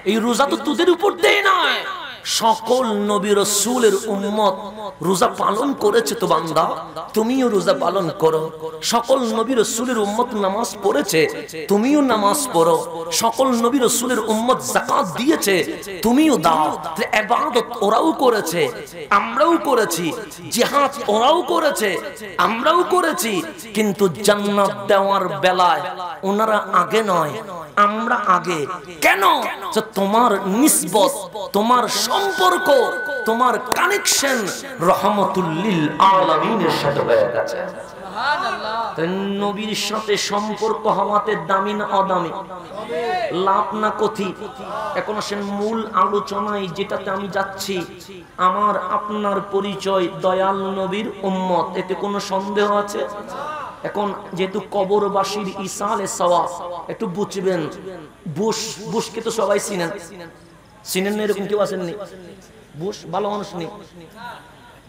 Speaker 1: এই রোজা তো তোদের উপর দেই নয়। সকল নবী রসুলের উম্মত রোজা পালন করেছে তো বান্দা? তুমিও রোজা পালন করো। সকল নবী রসুলের উম্মত নামাজ পড়েছে, তুমিও নামাজ পড়ো। সকল নবী রসুলের উম্মত জাকাত দিয়েছে, তুমিও দাও। এবাদত ওরাও করেছে, আমরাও করেছি। জিহাদ ওরাও করেছে, আমরাও করেছি। কিন্তু জান্নাত দেওয়ার বেলায় ওনারা আগে নয়, আমরা আগে। কেন? তোমার নিসবত, তোমার সম্পর্ক, তোমার কানেকশন রহমতুল্লিল আলামিনের সাথে হয়ে গেছে। নবীর সাথে সম্পর্ক হওয়াতে দামি না অদামি? লাভ না কথি এখন আসেন মূল আলোচনায়, যেটাতে আমি যাচ্ছি, আমার আপনার পরিচয় দয়াল নবীর উম্মত। এতে কোনো সন্দেহ আছে? এখন যেহেতু কবরবাসীর ইসালে সওয়া একটু বুঝবেন। বুশ, বুশকে তো সবাই চিনেন। চিনেন না এরকম কেউ আসেননি। বুশ ভালো মানুষ নেই।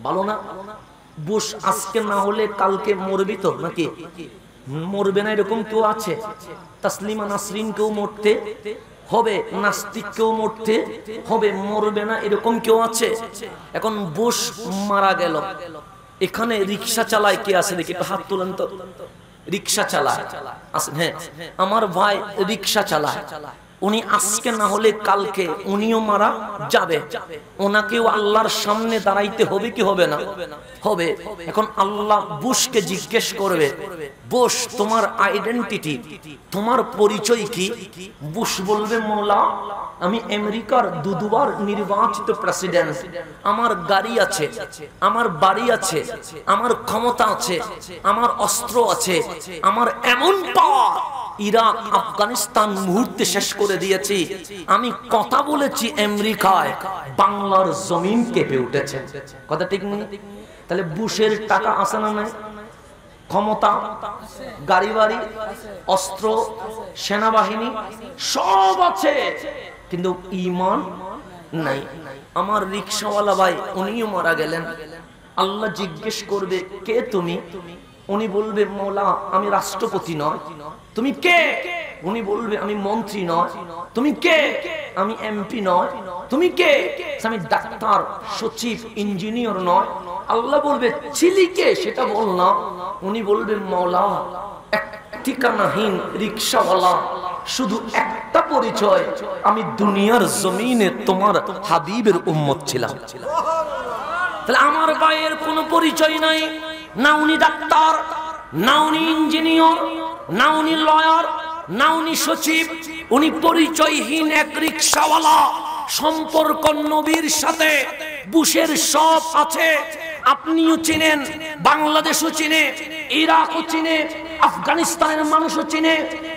Speaker 1: ভালো না? বুশ আজকে না হলে কালকে মরবি তো নাকি? মরবে না এরকম কেউ আছে? তাসলিমা নাসরিন কেউ মরতে হবে নাস্তিক কেউ মরতে হবে, মরবে না এরকম কেউ আছে? এখন বুশ মারা গেল। এখানে রিক্সা চালায় কে আছে দেখি? হাত তুলেন তো। রিক্সা চালায়। আসেন হ্যাঁ আমার ভাই রিক্সা চালায়। উনি আজকে না হলে কালকে উনিও মারা যাবে। ওনাকেও আল্লাহর সামনে দাঁড়াইতে হবে কি হবে না? হবে। এখন আল্লাহ বুশকে জিজ্ঞেস করবে বুশ তোমার আইডেন্টিটি তোমার পরিচয় কি? বুশ বলবে মোলা আমি আমেরিকার দুদুবার নির্বাচিত প্রেসিডেন্ট। আমার গাড়ি আছে, আমার বাড়ি আছে, আমার ক্ষমতা আছে, আমার অস্ত্র আছে, আমার এমন পাওয়ার ইরাক, আফগানিস্তান মুহূর্তে শেষ করে দিয়েছি। আমি কথা বলেছি আমেরিকায়, বাংলার জমিন কেঁপে উঠেছে। কথা ঠিক নেই? তাহলে বুশের টাকা আসে না নাই? ক্ষমতা গাড়ি বাড়ি অস্ত্র, সেনাবাহিনী, সব আছে। কিন্তু ইমান নাই। আমার রিক্সাওয়ালা ভাই, উনিও মারা গেলেন। আল্লাহ জিজ্ঞেস করবে, কে তুমি? উনি বলবে, মৌলা, আমি রাষ্ট্রপতি নয়। তুমি কে? উনি বলবে, আমি মন্ত্রী নয়। তুমি কে? আমি এমপি নয়। তুমি কে? আমি ডাক্তার, সচিব, ইঞ্জিনিয়ার নয়। আল্লাহ বলবে, ছিলি কে? সেটা বল না। উনি বলবে, মৌলা এক ঠিকানাহীন রিক্সাওয়ালা। শুধু একটা পরিচয়, আমি দুনিয়ার জমিনে তোমার হাবিবের উম্মত ছিলাম। তাহলে আমার গায়ের কোনো পরিচয় নাই। না উনি ডাক্তার, না উনি ইঞ্জিনিয়র, না উনি লয়ার, না উনি সচিব, উনি পরিচয়হীন এক রিক্সাওয়ালা, সম্পর্ক নবীর সাথে, বুশের সব আছে। আপনিও চিনেন, বাংলাদেশও চিনে, ইরাকও চিনে, আফগানিস্তানের মানুষও চিনে,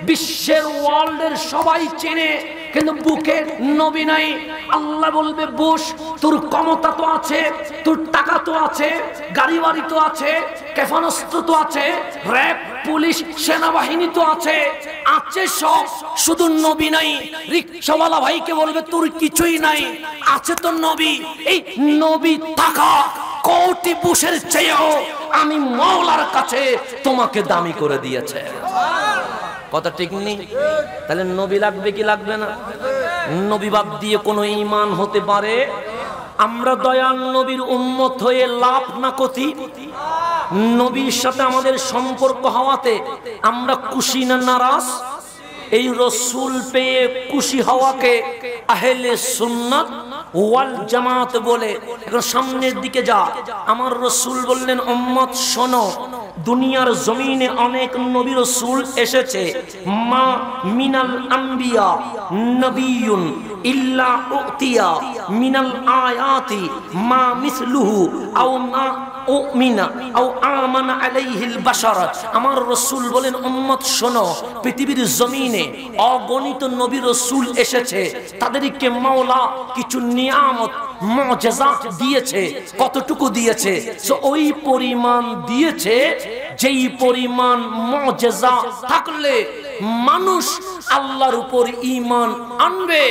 Speaker 1: বিশ্বের ওয়ার্ল্ডের সবাই চিনে, কিন্তু বুকে নবী নাই। আল্লাহ বলবে বুশ তোর ক্ষমতা তো আছে, তোর টাকা তো আছে গাড়ি বাড়ি তো আছে কেফানস্ত্র তো আছে, র্যাব, পুলিশ, সেনাবাহিনী তো আছে আছে সব, শুধু নবী নাই। রিক্সাওয়ালা ভাইকে বলবে, তোর কিছুই নাই, আছে তো নবী, এই নবী থাকা। কোটি বুশের চেয়েও আমি মৌলার কাছে তোমাকে দামি করে দিয়েছে। কথা ঠিক নেই? তাহলে নবী লাগবে কি লাগবে না? নবী বাদ দিয়ে কোনো ইমান হতে পারে? আমরা দয়াল নবীর উম্মত হয়ে লাভ না ক্ষতি? নবীর সাথে আমাদের সম্পর্ক হওয়াতে আমরা খুশি না নারাজ? এই রসুল পেয়ে খুশি হওয়াকে আহেলে সুন্নাত ওয়াল জামাত বলে সামনের দিকে যা। আমার রসুল বললেন, উম্মত, শোনো, দুনিয়ার জমিনে অনেক নবী রসুল এসেছে। মা মিনাল আম্বিয়া নবিয়ুন ইল্লা উতিয়া মিনাল আয়াতি মা মিসলুহু আও বাশার। আমার রসুল বলেন, উম্মত, শোনো, পৃথিবীর জমিনে অগণিত নবী রাসূল এসেছে। তাদেরকে মাওলা কিছু নিয়ামত, মজেজা দিয়েছে। কতটুকু দিয়েছে? ওই পরিমাণ দিয়েছে, যেই পরিমাণ মজেজা থাকলে মানুষ আল্লাহর উপর ইমান আনবে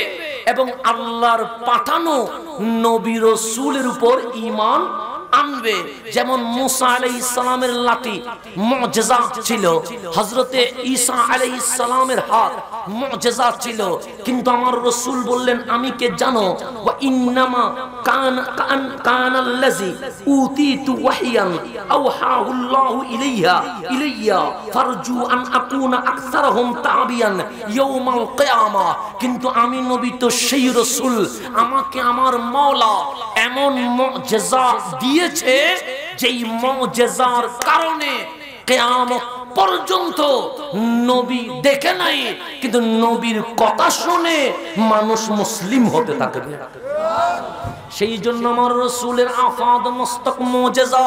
Speaker 1: এবং আল্লাহর পাঠানো নবী সুলের উপর ঈমান আনবে। যেমন মুসা আলাই ইসলামের লাঠি মজেজা ছিল হজরতে ঈসা আলাই ইসলামের হাত মজেজা ছিল। কিন্তু আমার রসুল বললেন, আমি কে জানো? কান কান ওয়াহিয়ান আওহাহুল্লাহু ইলাইহা, ইলাইয়া ফারজু আন আকুনা আকসারহুম তাবিয়ান ইয়াউমাল কিয়ামা। কিন্তু আমি নবী তো সেই রসুল, আমাকে আমার মাওলা এমন মুজিজা দিয়েছে যেই মজেজার কারণে কেয়ামত পর্যন্ত নবী দেখে নাই, কিন্তু নবীর কথা শুনে মানুষ মুসলিম হতে থাকবে সেই জন্য আমার রসুলের আফাদ মস্তক মোজেজা।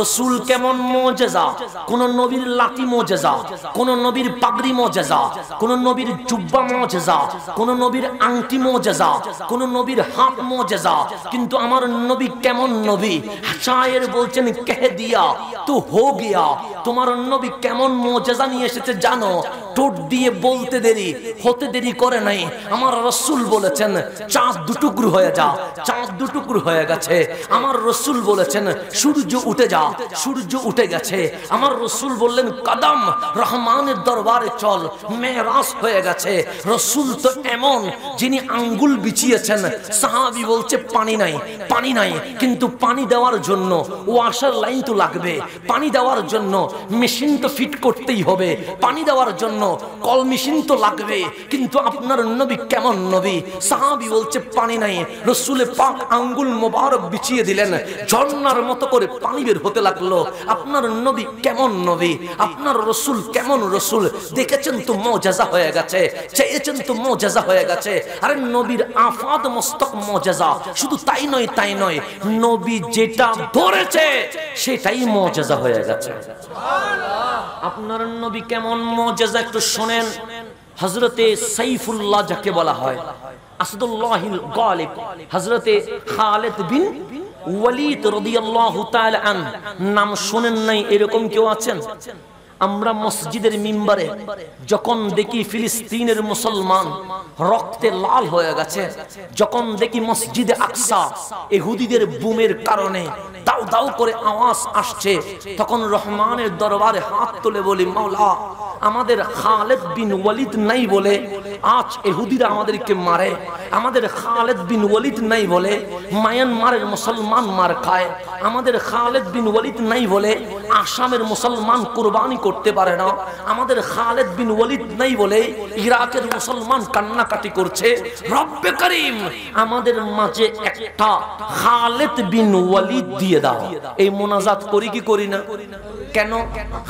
Speaker 1: রসুল কেমন মোজেজা? কোন নবীর লাঠি মোজেজা, কোন নবীর পাগড়ি মোজেজা, কোন নবীর জুব্বা মোজেজা, কোন নবীর আংটি মোজেজা, কোন নবীর হাত মোজেজা। কিন্তু আমার নবী কেমন নবী? শায়ের বলছেন কে দিয়া? তো হো গিয়া। তোমার নবী কেমন মোজেজা নিয়ে এসেছে জানো? টোট দিয়ে বলতে দেরি, হতে দেরি করে নাই। আমার রসুল বলেছেন, চাঁদ দুটুকরো হয়ে যা, চাঁদ দুটুকরো হয়ে গেছে। আমার রসুল বলেছেন, সূর্য উঠে যা, সূর্য উঠে গেছে। আমার রসুল বললেন, কাদাম, রহমানের দরবারে চল মেরাস হয়ে গেছে। রসুল তো এমন, যিনি আঙ্গুল বিছিয়েছেন। সাহাবি বলছে, পানি নাই পানি নাই। কিন্তু পানি দেওয়ার জন্য ওয়াশার লাইন তো লাগবে। পানি দেওয়ার জন্য মেশিন তো ফিট করতেই হবে। পানি দেওয়ার জন্য কল মেশিন তো লাগবে, কিন্তু আপনার নবী কেমন নবী? সাহাবি বলছে, পানি নাই। রসুলে পাক আঙ্গুল মোবারক বিছিয়ে দিলেন, ঝর্ণার মতো করে পানি বের হতে লাগল। আপনার নবী কেমন নবী? আপনার রসুল কেমন রসুল? দেখেছেন তো মজাজা হয়ে গেছে, চেয়েছেন তো মজাজা হয়ে গেছে। আরে নবীর আফাদ মস্তক মজাজা, শুধু তাই নয় তাই নয়, নবী যেটা ধরেছে, সেটাই মজাজা হয়ে গেছে। আপনার নবী কেমন মজাজা একটু শোনেন হজরতে সাইফুল্লাহ যাকে বলা হয়, আসাদুল্লাহিল গালিব হজরতে খালেদ বিন ওয়ালিদ রাদিয়াল্লাহু তাআলা আন নাম শুনেন নাই এরকম কেউ আছেন? আমরা মসজিদের মিম্বারে যখন দেখি ফিলিস্তিনের মুসলমান রক্তে লাল হয়ে গেছে, যখন দেখি মসজিদে আকসা এহুদিদের বুমের কারণে দাও দাও করে আওয়াজ আসছে, তখন রহমানের দরবারে হাত তুলে বলি, মাওলা, আমাদের খালেদ বিন ওয়ালিদ নাই বলে আজ এহুদিরা আমাদেরকে মারে। আমাদের খালেদ বিন ওয়ালিদ নাই বলে মায়ানমারের মুসলমান মার খায়। আমাদের খালেদ বিন ওয়ালিদ নাই বলে আসামের মুসলমান কোরবানি করতে পারে না। আমাদের খালেদ বিন ওয়ালিদ নাই বলে ইরাকের মুসলমান কান্নাকাটি করছে। রব্বে করিম, আমাদের মাঝে একটা খালেদ বিন ওয়ালিদ দিয়ে দাও। এই মোনাজাত করি কি করি না? কেন?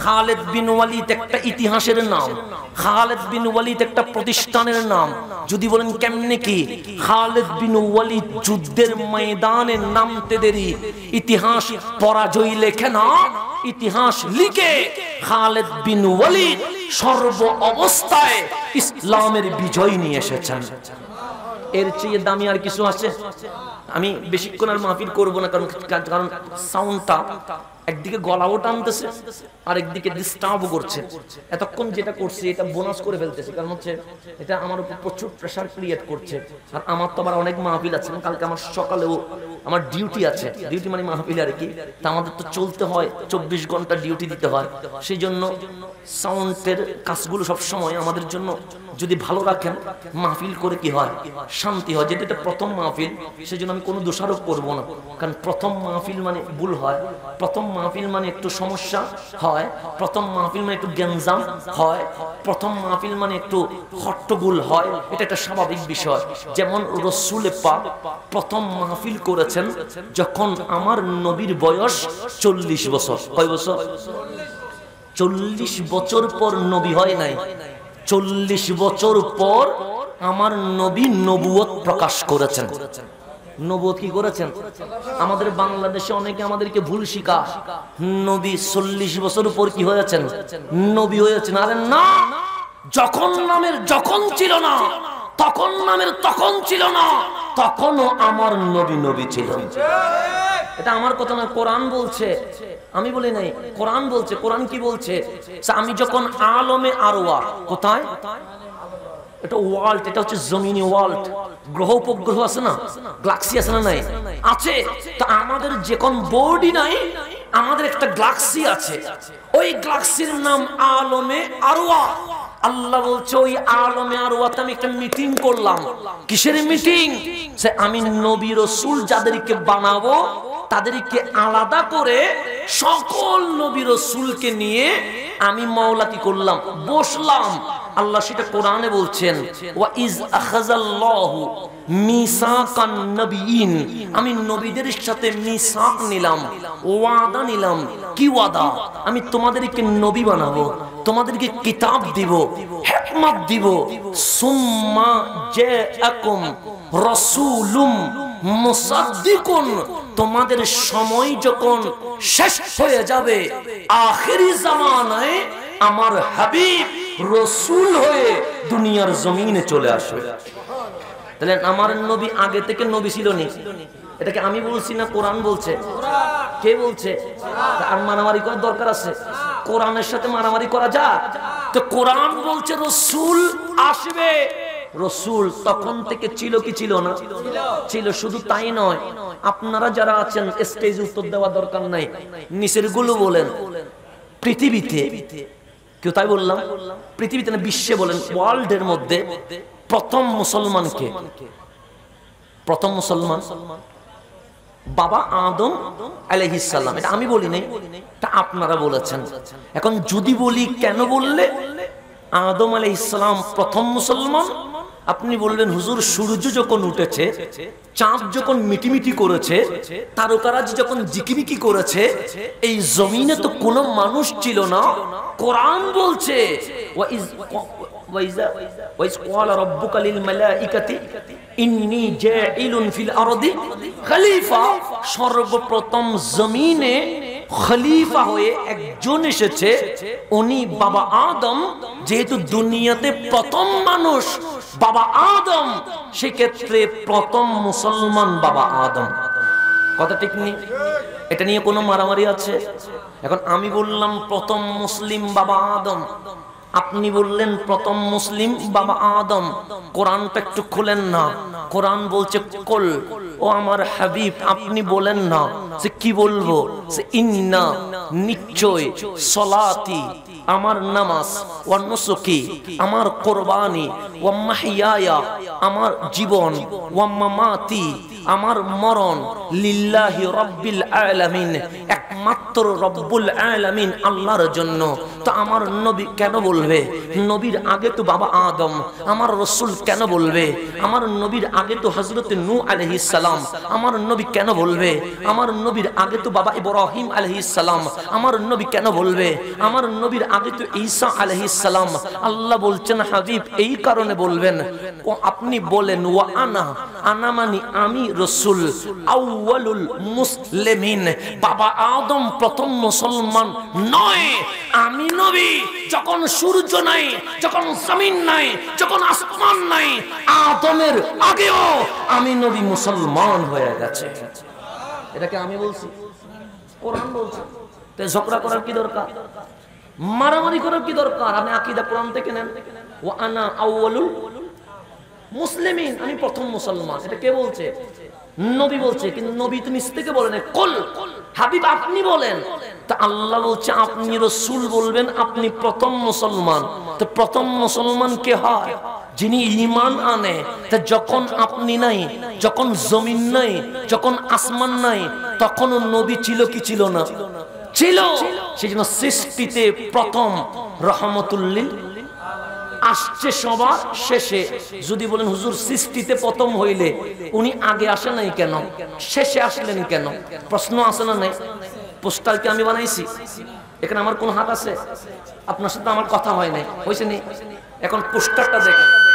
Speaker 1: খালেদ বিন ওয়ালিদ একটা ইতিহাসের নাম। খালেদ বিন ওয়ালিদ একটা প্রতিষ্ঠানের নাম। যদি বলেন কেমনে কি? খালেদ বিন ওয়ালিদ যুদ্ধের ময়দানে নামতে দেরি। ইতিহাস পরাজয় লেখে না। ইতিহাস লিখে খালেদ বিন ওয়ালিদ সর্ব অবস্থায় ইসলামের বিজয় নিয়ে এসেছেন। এর চেয়ে দামি আর কিছু আছে? আমি বেশিক্ষণ আর মাহফিল করব না, কারণ কারণ সাউন্ডটা একদিকে গলাও টানতেছে আর একদিকে ডিস্টার্বও করছে। এতক্ষণ যেটা করছে, এটা বোনাস করে ফেলতেছে, কারণ হচ্ছে এটা আমার উপর প্রচুর প্রেশার ক্রিয়েট করছে। আর আমার তো আবার অনেক মাহফিল আছে কালকে আমার সকালেও আমার ডিউটি আছে। ডিউটি মানে মাহফিল আর কি, তা আমাদের তো চলতে হয়, চব্বিশ ঘণ্টা ডিউটি দিতে হয়। সেই জন্য সাউন্ডের কাজগুলো সব সময় আমাদের জন্য যদি ভালো রাখেন, মাহফিল করে কি হয়? শান্তি হয়। যেটা প্রথম মাহফিল সেই জন্য আমি কোনো দোষারোপ করব না। কারণ প্রথম মাহফিল মানে ভুল হয়, প্রথম মাহফিল মানে একটু সমস্যা হয়, প্রথম মাহফিল মানে একটু গ্যাঞ্জাম হয়, প্রথম মাহফিল মানে একটু হট্টগোল হয়, এটা একটা স্বাভাবিক বিষয়। যেমন রসুলে পাক প্রথম মাহফিল করেছেন যখন আমার নবীর বয়স চল্লিশ বছর। কয় বছর? চল্লিশ বছর পর নবী হয় নাই। চল্লিশ বছর পর আমার নবী নবুয়ত প্রকাশ করেছেন। নবুয়ত কি করেছেন? আমাদের বাংলাদেশে অনেকে আমাদেরকে ভুল শিখা। নবী চল্লিশ বছর পর কি হয়েছেন? নবী হয়েছেন। আরে না! যখন নামের যখন ছিল না, তখন নামের তখন ছিল না, তখনও আমার নবী নবী ছিল। এটা আমার কথা না, কোরআন বলছে। আমি বলি নাই, কোরআন বলছে, কোরআন কি বলছে? আমি যখন আলমে আরোয়া কোথায়? এটা ওয়ার্ল্ড, এটা হচ্ছে জমিনি ওয়ার্ল্ড। গ্রহ উপগ্রহ আছে না? গ্লাক্সি আছে না নাই? আছে। তো আমাদের যে কোন বোর্ডই নাই, আমাদের একটা গ্লাক্সি আছে। ওই গ্লাক্সির নাম আলমে আরোয়া আল্লাহ বলছে, ওই আলমে আরোয়াতে আমি একটা মিটিং করলাম। কিসের মিটিং সে আমি নবী রসুল যাদেরকে বানাবো তাদেরকে আলাদা করে সকল নবী রসুলকে নিয়ে আমি মাওলা কি করলাম? বসলাম। আল্লাহ সেটা কোরআনে বলছেন, ওয়া ইজ আখাযাল্লাহু মিসাকান নবিয়িন আমি নবীদের সাথে মিসাক নিলাম, ওয়াদা নিলাম। কি ওয়াদা? আমি তোমাদেরকে নবী বানাবো, তোমাদেরকে কিতাব দিব, হিকমত দিব। সুম্মা জাআকুম রাসূলুম মুসাদ্দিকুন তোমাদের সময় যখন শেষ হয়ে যাবে, আখেরি জামানায় আমার হাবিব রসুল হয়ে দুনিয়ার জমিনে চলে আসবে। তাহলে আমার নবী আগে থেকে নবী ছিল নি? এটাকে আমি বলছি না কোরআন বলছে? কে বলছে? আর মারামারি করার দরকার আছে? কোরআনের সাথে মারামারি করা যা তো কোরআন বলছে রসুল আসবে। রসুল তখন থেকে ছিল কি ছিল না? ছিল শুধু তাই নয়, আপনারা যারা আছেন স্টেজ উত্তর দেওয়া দরকার নাই। নিচেরগুলো বলেন, পৃথিবীতে, কেউ তাই বললাম? পৃথিবীতে না, বিশ্বে বলেন ওয়ার্ল্ড এর মধ্যে প্রথম মুসলমানকে, প্রথম মুসলমান বাবা আদম আলাইহিসাল্লাম এটা আমি বলি নাই তা আপনারা বলেছেন। এখন যদি বলি, কেন বললে? আদম আলাইহিসসালাম প্রথম মুসলমান আপনি বললেন, হুজুর, সূর্য যখন উঠেছে, চাঁদ যখন মিটিমিটি করেছে, তারকারাজ যখন জিকিমিকি করেছে, এই জমিনে তো কোনো মানুষ ছিল না, কোরআন বলছে সর্বপ্রথম জমিনে খলিফা হয়ে একজন এসেছে। উনি বাবা আদম, যেহেতু দুনিয়াতে প্রথম মানুষ, বাবা আদম, সেক্ষেত্রে প্রথম মুসলমান বাবা আদম। কথা ঠিক নেই? এটা নিয়ে কোনো মারামারি আছে? এখন আমি বললাম, প্রথম মুসলিম বাবা আদম। আপনি বললেন, প্রথম মুসলিম বাবা আদম। কোরআনটা একটু খুলেন না। কোরআন বলছে, কল। ও আমার হাবিব, আপনি বলেন না যে কি বলব? যে ইন্না নিশ্চয় সলাতি, আমার নামাজ ও নুসুকি, আমার কোরবানি ও আমার জীবন ও আমার মরণ লিল্লাহি রব্বিল আলামিন, একমাত্র রব্বুল আলামিন আল্লাহর জন্য। তো আমার নবী কেন বলবে? নবীর আগে তো বাবা আদম, আমার রসুল কেন বলবে? আমার নবীর আগে তো হজরত নু আলহিস সালাম আমার নবী কেন বলবে? আমার নবীর আগে তো বাবা ইব্রাহিম সালাম। আমার নবী কেন বলবে? আমার নবীর আগে তো ঈসা সালাম। আল্লাহ বলছেন, হাবিব, এই কারণে বলবেন। ও আপনি বলেন ও আনা আনা মানি আমি রসুল, আউয়ালুল মুসলিমিন। বাবা আদম প্রথম মুসলমান নয়। আমি নবী, যখন সূর্য নাই, যখন জমিন নাই, যখন আসমান নাই, আদমের আগেও আমি নবী মুসলমান হয়ে গেছে। এটাকে আমি বলছি, কোরআন বলছে। তো ঝগড়া করার কি দরকার? মারামারি করার কি দরকার? আপনি আকিদা কোরআন থেকে নেন। ও আনা আউয়ালুল মুসলিমিন। আমি প্রথম মুসলমান। এটা কে বলছে? নবী বলছে। কিন্তু নবী তো নিচ থেকে বলেন কল, হাবিব আপনি বলেন। তা আল্লাহ বলছে, আপনি রসুল বলবেন, আপনি প্রথম মুসলমান। তো প্রথম মুসলমান কে হয়? যিনি ইমান আনে, তা যখন আপনি নাই, যখন জমিন নাই, যখন আসমান নাই তখন নবী ছিল কি ছিল না? ছিল। সেই জন্য সৃষ্টিতে প্রথম রহমতুল্লিল আসছে সবার শেষে। যদি বলেন, হুজুর, সৃষ্টিতে প্রথম হইলে উনি আগে আসে নাই কেন? শেষে আসলেন কেন? প্রশ্ন আসে না নাই? পোস্টার কি আমি বানাইছি? এখানে আমার কোন হাত আছে? আপনার সাথে আমার কথা হয় নাই। হয়েছে নি? এখন পোস্টারটা দেখেন।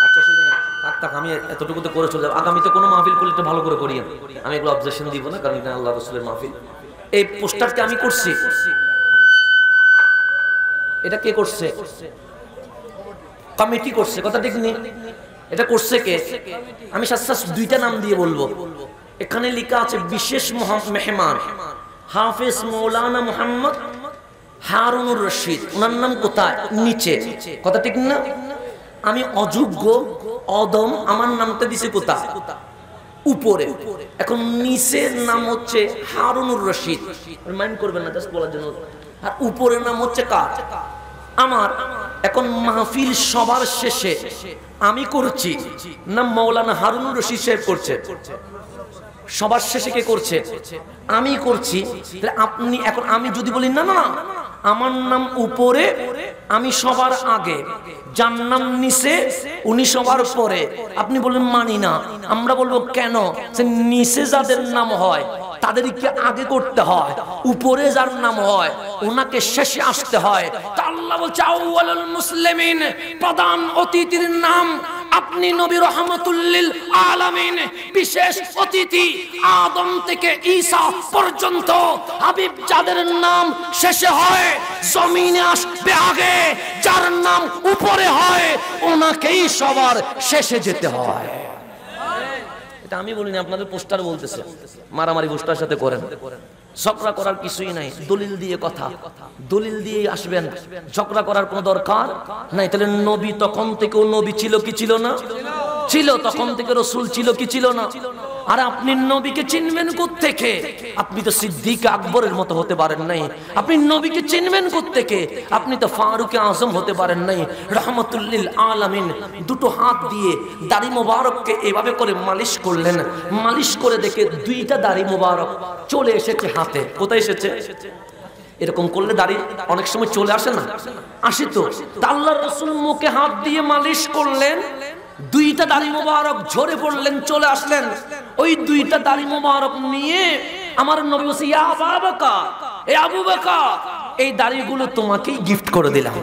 Speaker 1: আচ্ছা আমি করে চলে আগামীতে কোনো মাহফিল করলে একটু ভালো করে আমি এগুলো অবজেকশন দিব না, কারণ এটা আল্লাহ রসুলের মাহফিল। এই পোস্টারকে আমি করছি। এটা কে করছে? কমিটি করছে। কথা নেই। এটা করছে কে? আমি শাস দুইটা নাম দিয়ে বলব। এখানে লেখা আছে, বিশেষ মহা- মেহমান। হাফেজ মৌলানা মোহাম্মদ হারুনুর রশিদ, ওনার নাম কোথায়? নিচে। কথা ঠিক না? আমি অযোগ্য, অদম, আমার নামটা দিছে কোথায়? উপরে। এখন নিচের নাম হচ্ছে হারুনুর রশিদ। মাইন্ড করবেন না জাস্ট বলার জন্য। আর উপরের নাম হচ্ছে কার? আমার। এখন মাহফিল সবার শেষে আমি করছি। না মৌলানা হারুনুর রশিদ সাহেব করছে। সবার শেষে কে করছে? আমি করছি। তাহলে আপনি এখন আমি যদি বলি, না না আমার নাম উপরে, আমি সবার আগে, যার নাম নিচে, উনি সবার পরে। আপনি বলবেন মানি না। আমরা বলব, কেন? যে নিচে যাদের নাম হয়, তাদেরকে আগে করতে হয়, উপরে যার নাম হয় ওনাকে শেষে আসতে হয়। তা আল্লাহ বলছে মুসলিমিন, প্রধান অতিথির নাম আপনি নবী রহমতুল্লিল আলামিন, বিশেষ অতিথি আদম থেকে ঈসা পর্যন্ত। হাবিব, যাদের নাম শেষে হয়, জমিনে আসবে আগে, যার নাম উপরে হয়, ওনাকেই সবার শেষে যেতে হয়। এটা আমি বলিনি আপনাদের পোস্টার বলতেছে। মারামারি পোস্টার সাথে করেন। ঝগড়া করার কিছুই নাই, দলিল দিয়ে কথা। দলিল দিয়ে আসবেন। ঝগড়া করার কোনো দরকার নাই। তাহলে নবী তখন থেকেও নবী ছিল কি ছিল না? ছিল, তখন থেকে রসুল ছিল কি ছিল না? আর আপনি নবীকে চিনবেন থেকে আপনি তো সিদ্দিক আকবরের মতো হতে পারেন নাই। আপনি নবীকে চিনবেন থেকে আপনি তো ফারুক আজম হতে পারেন নাই। রহমতুল্লিল আলামিন দুটো হাত দিয়ে দাড়ি মোবারককে এভাবে করে মালিশ করলেন। মালিশ করে দেখে দুইটা দাড়ি মোবারক চলে এসেছে হাতে। কোথায় এসেছে? এরকম করলে দাড়ি অনেক সময় চলে আসে না। আসে তো। আল্লাহর রসুল মুখে হাত দিয়ে মালিশ করলেন। দুইটা দাড়ি মোবারক ঝরে পড়লেন, চলে আসলেন। ওই দুইটা দাড়ি মোবারক নিয়ে আমার নবী বলছে, ইয়া বাবাকা এ আবু বাকা এই দাড়িগুলো তোমাকেই গিফট করে দিলাম।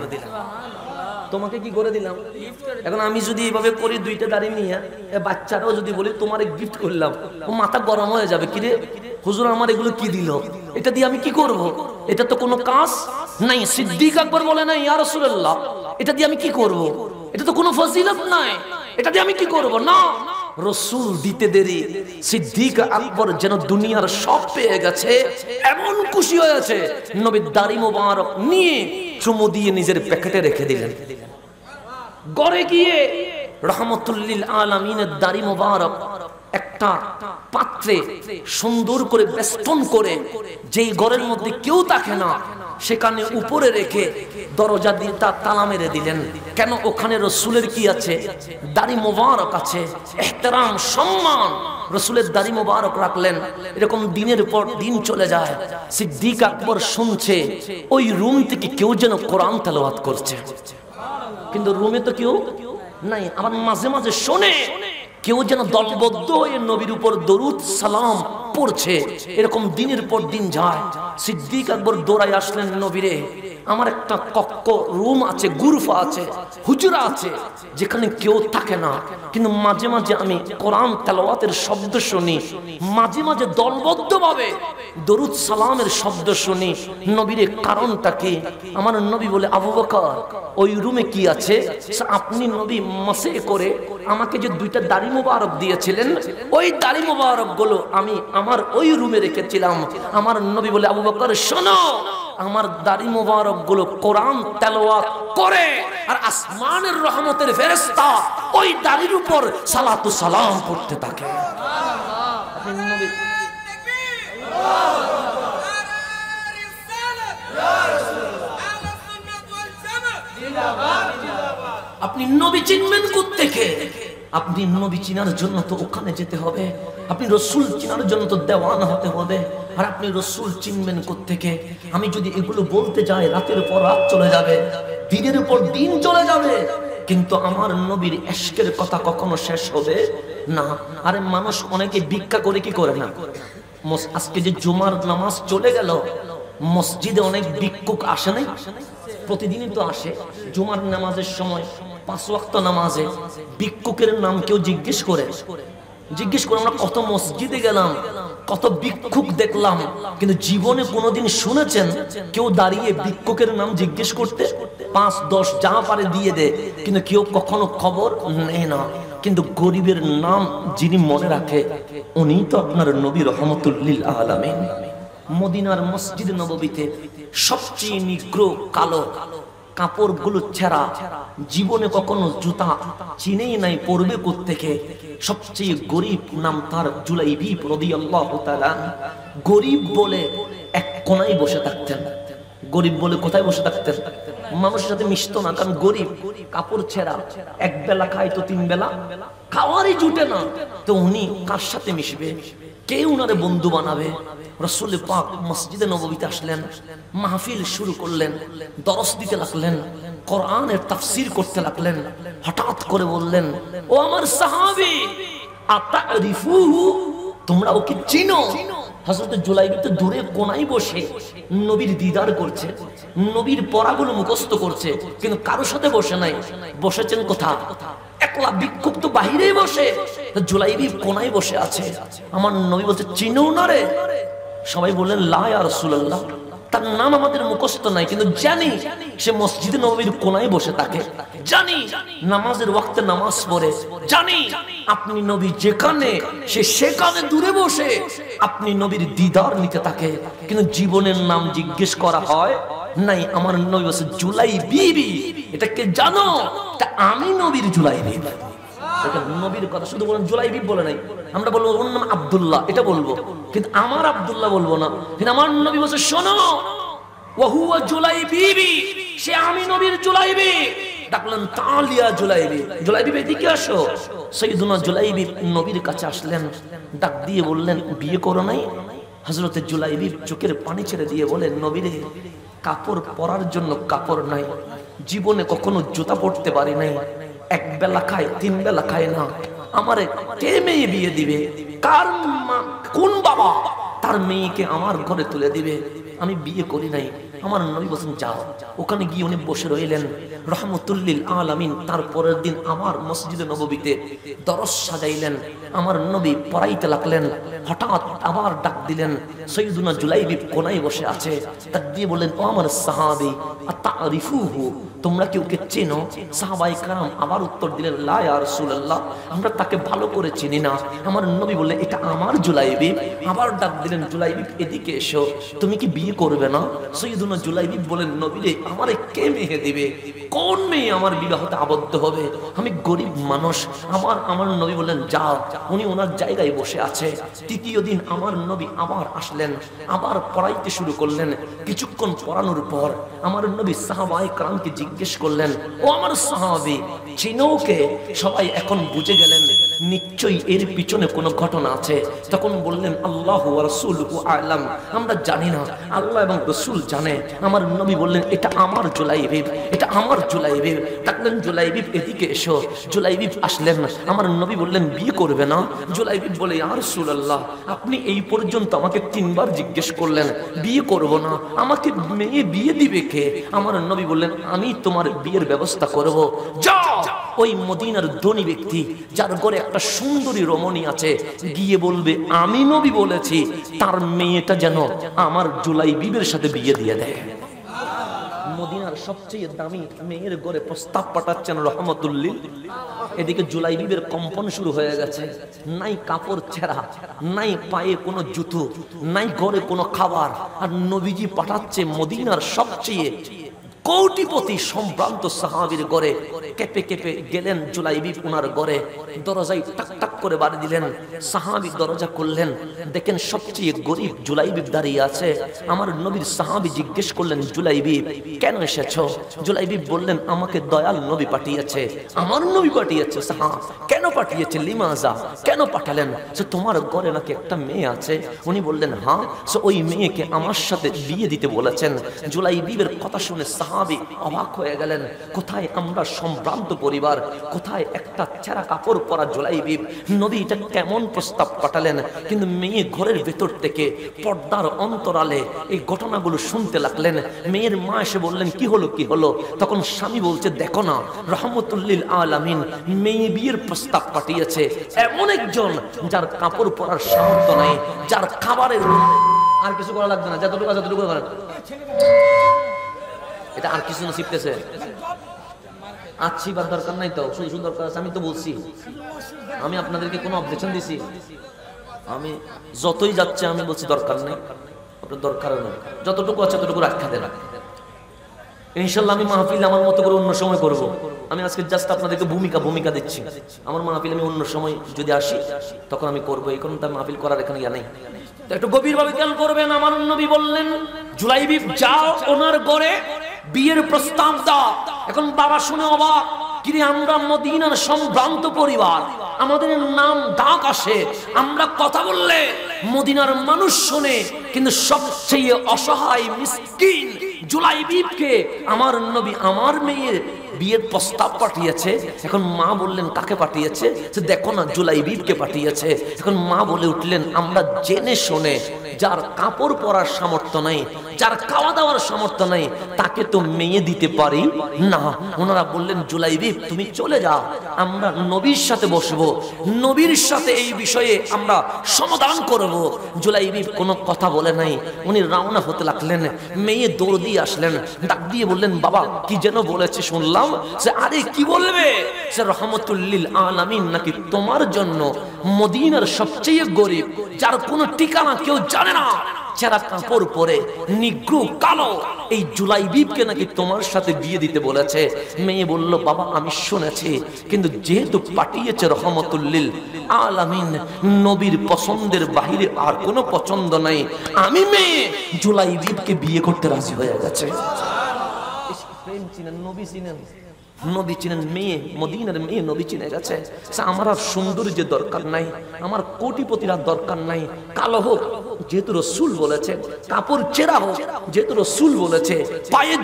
Speaker 1: তোমাকে কি করে দিলাম? এখন আমি যদি এইভাবে করি দুইটা দাড়ি নিয়ে বাচ্চারাও যদি বলি, তোমার গিফট করলাম। ও মাথা গরম হয়ে যাবে, কিরে, হুজুর আমার এগুলো কি দিল? এটা দিয়ে আমি কি করব? এটা তো কোনো কাজ নাই। সিদ্দিক আকবর বলে নাই ইয়া রাসূলুল্লাহ, এটা দিয়ে আমি কি করব? এটা তো কোনো ফজিলত নাই। এটা দিয়ে আমি কি করব? না রসুল দিতে দেরি। সিদ্দিক আকবর যেন দুনিয়ার সব পেয়ে গেছে, এমন খুশি হয়েছে নবীর দাড়ি মোবারক নিয়ে চুমু দিয়ে নিজের প্যাকেটে রেখে দিলেন। গড়ে গিয়ে রহমতুল্লিল আলমিনের দাড়ি মোবারক একটা পাত্রে সুন্দর করে বেষ্টন করে, যেই ঘরের মধ্যে কেউ থাকে না, সেখানে উপরে রেখে দরজা দিয়ে তার তালা মেরে দিলেন। কেন? ওখানে রসুলের কি আছে? দাড়ি মোবারক আছে। এহতেরাম, সম্মান। রসুলের দাড়ি মোবারক রাখলেন। এরকম দিনের পর দিন চলে যায়। সিদ্দিক আকবর শুনছে, ওই রুম থেকে কেউ যেন কোরআন তেলাওয়াত করছে। কিন্তু রুমে তো কেউ নাই। আমার মাঝে মাঝে শোনে, কেউ যেন দলবদ্ধ হয়ে নবীর উপর দরুদ সালাম পড়ছে। এরকম দিনের পর দিন যায়। সিদ্দিক আকবর দৌড়াই আসলেন নবীরে। আমার একটা কক্ষ রুম আছে, গুরফা আছে, হুজুরা আছে, যেখানে কেউ থাকে না। কিন্তু মাঝে মাঝে আমি কোরআন তেলাওয়াতের শব্দ শুনি, মাঝে মাঝে দলবদ্ধ ভাবে দরুদ সালামের শব্দ শুনি। নবীর কারণটা কি? আমার নবী বলে, আবু বকর, ওই রুমে কি আছে? আপনি নবী মাসে করে আমাকে যে দুইটা দাড়ি মোবারক দিয়েছিলেন, ওই দাড়ি মোবারকগুলো আমি আমার ওই রুমে রেখেছিলাম। আমার নবী বলে, আবু বকর, শোনো আমার দাড়ি মোবারকগুলো কোরআন তেলাওয়াত করে, আর আসমানের রহমতের ফেরেশতা ওই দাড়ির উপর সালাতু সালাম করতে থাকে। আপনি নবী আপনি নবী চিনবেন থেকে আপনি নবী চিনার জন্য তো ওখানে যেতে হবে। আপনি রসুল চিনার জন্য তো দেওয়ান হতে হবে। আর আপনি রসুল চিনবেন থেকে আমি যদি এগুলো বলতে যাই, রাতের পর রাত চলে যাবে, দিনের পর দিন চলে যাবে। কিন্তু আমার নবীর এশকের কথা কখনো শেষ হবে না। আরে মানুষ অনেকে ভিক্ষা করে কি করে না? আজকে যে জুমার নামাজ চলে গেল, মসজিদে অনেক ভিক্ষুক আসে নাই? প্রতিদিনই তো আসে। জুমার নামাজের সময় পাঁচ ওয়াক্ত নামাজে ভিক্ষুকের নাম কেউ জিজ্ঞেস করে। জিজ্ঞেস করে, আমরা কত মসজিদে গেলাম, কত ভিক্ষুক দেখলাম, কিন্তু জীবনে কোনোদিন শুনেছেন কেউ দাঁড়িয়ে ভিক্ষুকের নাম জিজ্ঞেস করতে? পাঁচ, দশ যা পারে দিয়ে দে, কিন্তু কেউ কখনো খবর নেয় না। কিন্তু গরিবের নাম যিনি মনে রাখে উনি তো আপনার নবী রহমতুল্লিল আলমিন। মদিনার মসজিদ নববীতে সবচেয়ে নিগ্র কালো কাপড়গুলো ছেঁড়া। জীবনে কখনো জুতা চিনেই নাই পড়বে থেকে সবচেয়ে গরিব নাম তার জুলাইবি রদি আল্লাহ গরিব বলে এক কোনায় বসে থাকতেন। গরিব বলে কোথায় বসে থাকতেন? মানুষের সাথে মিশতো না, কারণ গরিব কাপড় ছেঁড়া। এক বেলা খায় তো তিন বেলা। খাওয়ারই জুটে না। তো উনি কার সাথে মিশবে? কে উনারে বন্ধু বানাবে? রসুল পাক মসজিদে নবীতে আসলেন, মাহফিল শুরু করলেন, দরস দিতে লাগলেন, কোরআনের তাফসির করতে লাগলেন, হঠাৎ করে বললেন, ও আমার সাহাবি, আতারিফুহু? তোমরা ওকে চিনো? হযরত জুলাইবি তো দূরে কোনাই বসে নবীর দিদার করছে, নবীর পড়াগুলো মুখস্থ করছে, কিন্তু কারও সাথে বসে নাই। বসেছেন কোথা একলা বিক্ষুব্ধ বাহিরেই বসে জুলাইবি কোনায় বসে আছে। আমার নবী বলছে চিনো না সবাই বললেন লায়া রসুল্লাহ তার নাম আমাদের মুখস্থ নাই, কিন্তু জানি সে মসজিদে নবীর কোনায় বসে থাকে। জানি নামাজের ওয়াক্তে নামাজ পড়ে। জানি আপনি নবী যেখানে, সে সেখানে দূরে বসে আপনি নবীর দিদার নিতে থাকে। কিন্তু জীবনের নাম জিজ্ঞেস করা হয়, নাই, আমার নবী বসে জুলাই বিবি এটাকে জানো? তা আমি নবীর জুলাই বিবি নবীর কথা শুধু বলেন জুলাই বিব বলে নাই। আমরা বলব ওর নাম আবদুল্লাহ, এটা বলব। কিন্তু আমার আবদুল্লাহ বলব না। কিন্তু আমার নবী বলছে, শোনো জুলাইবি জুলাইবি জুলাইবি আসো। জুলাইবি নবীর কাছে আসলেন, ডাক দিয়ে বললেন করো নাই? চোখের পানি ছেড়ে দিয়ে বলেন কাপড় পরার জন্য কাপড় নাই। জীবনে কখনো জুতা পড়তে পারি নাই। এক বেলা খায়, তিন বেলা খায় না। আমারে কে মেয়ে বিয়ে দিবে? কার কোন বাবা? তার মেয়েকে আমার ঘরে তুলে দিবে। আমি বিয়ে করি নাই। আমার নবী বলছেন, যাও। ওখানে গিয়ে উনি বসে রইলেন। রহমতুল্লিল আলামিন তার পরের দিন আমার মসজিদে নববীতে দরস সাজাইলেন। আমার নবী পড়াইতে লাগলেন, হঠাৎ আবার ডাক দিলেন, সৈয়দুনা জুলাইবি কোনায় বসে আছে? তাক দিয়ে বললেন, ও আমার সাহাবি তোমরা কি ওকে চেনো? সাহাবাই কারাম আবার উত্তর দিলেন আমরা তাকে ভালো করে চিনি না। আমার নবী বললেন, এটা আমার জুলাইবি। আবার ডাক দিলেন, জুলাইবি, এদিকে এসো, তুমি কি বিয়ে করবে না? সৈয়দুনা জুলাইবি বলেন নবী আমারে কে মেয়ে দিবে? কোন মেয়ে আমার বিবাহতে আবদ্ধ হবে? আমি গরিব মানুষ। আমার আমার নবী বললেন, যাও। উনি ওনার জায়গায় বসে আছে। তৃতীয় দিন আমার নবী আবার আসলেন, আবার পড়াইতে শুরু করলেন। কিছুক্ষণ পড়ানোর পর আমার নবী সাহাবাই ক্রামকে জিজ্ঞেস করলেন, ও আমার সাহাবি চিনোকে সবাই এখন বুঝে গেলেন নিশ্চয়ই এর পিছনে কোনো ঘটনা আছে। তখন বললেন, আল্লাহ রসুল আলাম। আমরা জানি না। আল্লাহ এবং রসুল জানে। আমার নবী বললেন, এটা আমার জুলাইবিব, এটা আমার জুলাইবিব। ডাকলেন, জুলাইবিব, এদিকে এসো। জুলাইবিব আসলেন। আমার নবী বললেন, বিয়ে করবে না? জুলাইবিব বলে আর রসুল আল্লাহ আপনি এই পর্যন্ত আমাকে তিনবার জিজ্ঞেস করলেন, বিয়ে করব না? আমাকে মেয়ে বিয়ে দিবে কে? আমার নবী বললেন, আমি তোমার বিয়ের ব্যবস্থা করব। যাও! ওই মদিনার ধনী ব্যক্তি, যার ঘরে একটা সুন্দরী রমণী আছে, গিয়ে বলবে, আমি নবী বলেছি, তার মেয়েটা যেন আমার জুলাই বিবের সাথে বিয়ে দিয়ে দেয়। মদিনার সবচেয়ে দামি মেয়ের ঘরে প্রস্তাব পাঠাচ্ছেন রহমতুল্লিল। এদিকে জুলাই বিবের কম্পন শুরু হয়ে গেছে। নাই কাপড় ছেঁড়া, নাই পায়ে কোনো জুতো, নাই ঘরে কোনো খাবার। আর নবীজি পাঠাচ্ছে মদিনার সবচেয়ে কৌটিপতি সম্ভ্রান্ত সাহাবির গড়ে কেঁপে কেঁপে গেলেন জুলাইবি উনার গড়ে। দরজায় টাক টাক করে বাড়ি দিলেন। সাহাবি দরজা করলেন দেখেন সবচেয়ে গরিব জুলাইবি দাঁড়িয়ে আছে। আমার নবীর সাহাবি জিজ্ঞেস করলেন, জুলাইবি, কেন এসেছ? জুলাইবি বললেন, আমাকে দয়াল নবী পাঠিয়েছে। আমার নবী পাঠিয়েছে সাহা কেন পাঠিয়েছে? লিমাজা? কেন পাঠালেন? সে তোমার ঘরে নাকি একটা মেয়ে আছে? উনি বললেন হ্যাঁ সে ওই মেয়েকে আমার সাথে বিয়ে দিতে বলেছেন। জুলাই বিবের কথা শুনে সাহাবি অবাক হয়ে গেলেন। কোথায় আমরা সম্ভ্রান্ত পরিবার, কোথায় একটা ছেঁড়া কাপড় পরা জুলাই বিব নদী এটা কেমন প্রস্তাব পাঠালেন, কিন্তু মেয়ে ঘরের ভেতর থেকে পর্দার অন্তরালে এই ঘটনাগুলো শুনতে লাগলেন। মেয়ের মা এসে বললেন, কি হলো কি হলো? তখন স্বামী বলছে, দেখো না, রহমতুল্লিল আলামিন মেয়ে বিয়ের প্রস্তাব পাঠিয়েছে। এমন একজন যার কাপড় পরার সামর্থ্য নাই, যার খাবারের আর কিছু করা লাগবে না, যতটুকু আছে ততটুকু করেন এটা আর কিছু না শিখতেছে আচ্ছি বা দরকার নাই তো, শুধু শুধু দরকার আছে, আমি তো বলছি। আমি আপনাদেরকে কোনো অবজেকশন দিছি? আমি যতই যাচ্ছে, আমি বলছি দরকার নেই। আপনার দরকারও নেই। যতটুকু আছে, ততটুকু রাখা দেন। ইনশাল্লাহ আমি মাহফিল আমার মতো করে অন্য সময় করব। আমি আজকে জাস্ট আপনাদেরকে ভূমিকা ভূমিকা দিচ্ছি। আমার মাহফিল আমি অন্য সময় যদি আসি, তখন আমি করব। এই কারণে তার মাহফিল করার এখানে ইয়া নেই। একটু গভীরভাবে খেয়াল করবেন। আমার নবী বললেন জুলাইবি যাও ওনার গড়ে বিয়ের প্রস্তাব দাও। এখন বাবা শুনে অবাক, কিরে আমরা মদিনার সম্ভ্রান্ত পরিবার, আমাদের নাম ডাক আসে, আমরা কথা বললে মদিনার মানুষ শোনে, কিন্তু সবচেয়ে অসহায় মিসকিন জুলাই বিপকে আমার নবী আমার মেয়ের বিয়ের প্রস্তাব পাঠিয়েছে। এখন মা বললেন, কাকে পাঠিয়েছে? দেখো না, জুলাই বিপকে পাঠিয়েছে। এখন মা বলে উঠলেন, আমরা জেনে শুনে যার কাপড় পরার সামর্থ্য নাই, যার খাওয়া দাওয়ার সামর্থ্য নাই, তাকে তো মেয়ে দিতে পারি? না। ওনারা বললেন জুলাইবি তুমি চলে যাও, আমরা নবীর সাথে বসবো। নবীর সাথে এই বিষয়ে আমরা সমাধান করব। জুলাইবি কোনো কথা বলে নাই। উনি রওনা হতে লাগলেন, মেয়ে দৌড় দিয়ে আসলেন, ডাক দিয়ে বললেন, বাবা, কি যেন বলেছে শুনলাম সে আরে, কি বলবে? সে রহমতুল্লিল আলামিন নাকি তোমার জন্য মদিনার সবচেয়ে গরিব, যার কোনো ঠিকানা কেউ জানে না। চেরা কাপড় পরে নিগ্রু কালো, এই জুলাই বিপকে নাকি তোমার সাথে বিয়ে দিতে বলেছে। মেয়ে বলল, বাবা, আমি শুনেছি, কিন্তু যেহেতু পাঠিয়েছে রহমতুল্লিল আলামিন, নবীর পছন্দের বাহিরে আর কোনো পছন্দ নাই, আমি মেয়ে জুলাই বিপকে বিয়ে করতে রাজি হয়ে গেছে। প্রেম চিনেন, নবী চিনেন। চিনেন মেয়ে মেয়ে চিনে গেছে। আমার আর দরকার নাই, আমার কোটিপতির আর দরকার নাই। কালো হোক, যেহেতু রসুল বলেছে, কাপড় চেরা হোক, যেহেতু রসুল বলেছে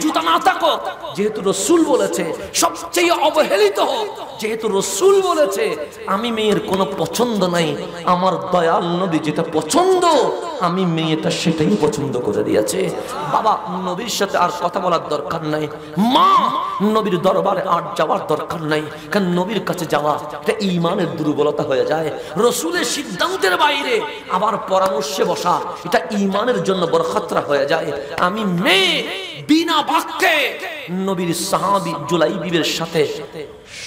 Speaker 1: জুতা না থাকো, যেহেতু রসুল বলেছে, সবচেয়ে অবহেলিত হোক, যেহেতু রসুল বলেছে, আমি মেয়ের কোনো পছন্দ নাই। আমার দয়াল নবী যেটা পছন্দ, আমি মেয়েটা সেটাই পছন্দ করে দিয়েছে। বাবা, নবীর সাথে আর কথা বলার দরকার নাই। মা, নবীর দরবারে আর যাওয়ার দরকার নাই। কারণ নবীর কাছে যাওয়া, এটা ইমানের দুর্বলতা হয়ে যায়। রসুলের সিদ্ধান্তের বাইরে আবার পরামর্শে বসা, এটা ইমানের জন্য বরখাত্রা হয়ে যায়। আমি মেয়ে, বিনা বাক্যে নবীর সাহাবি জুলাই বিবের সাথে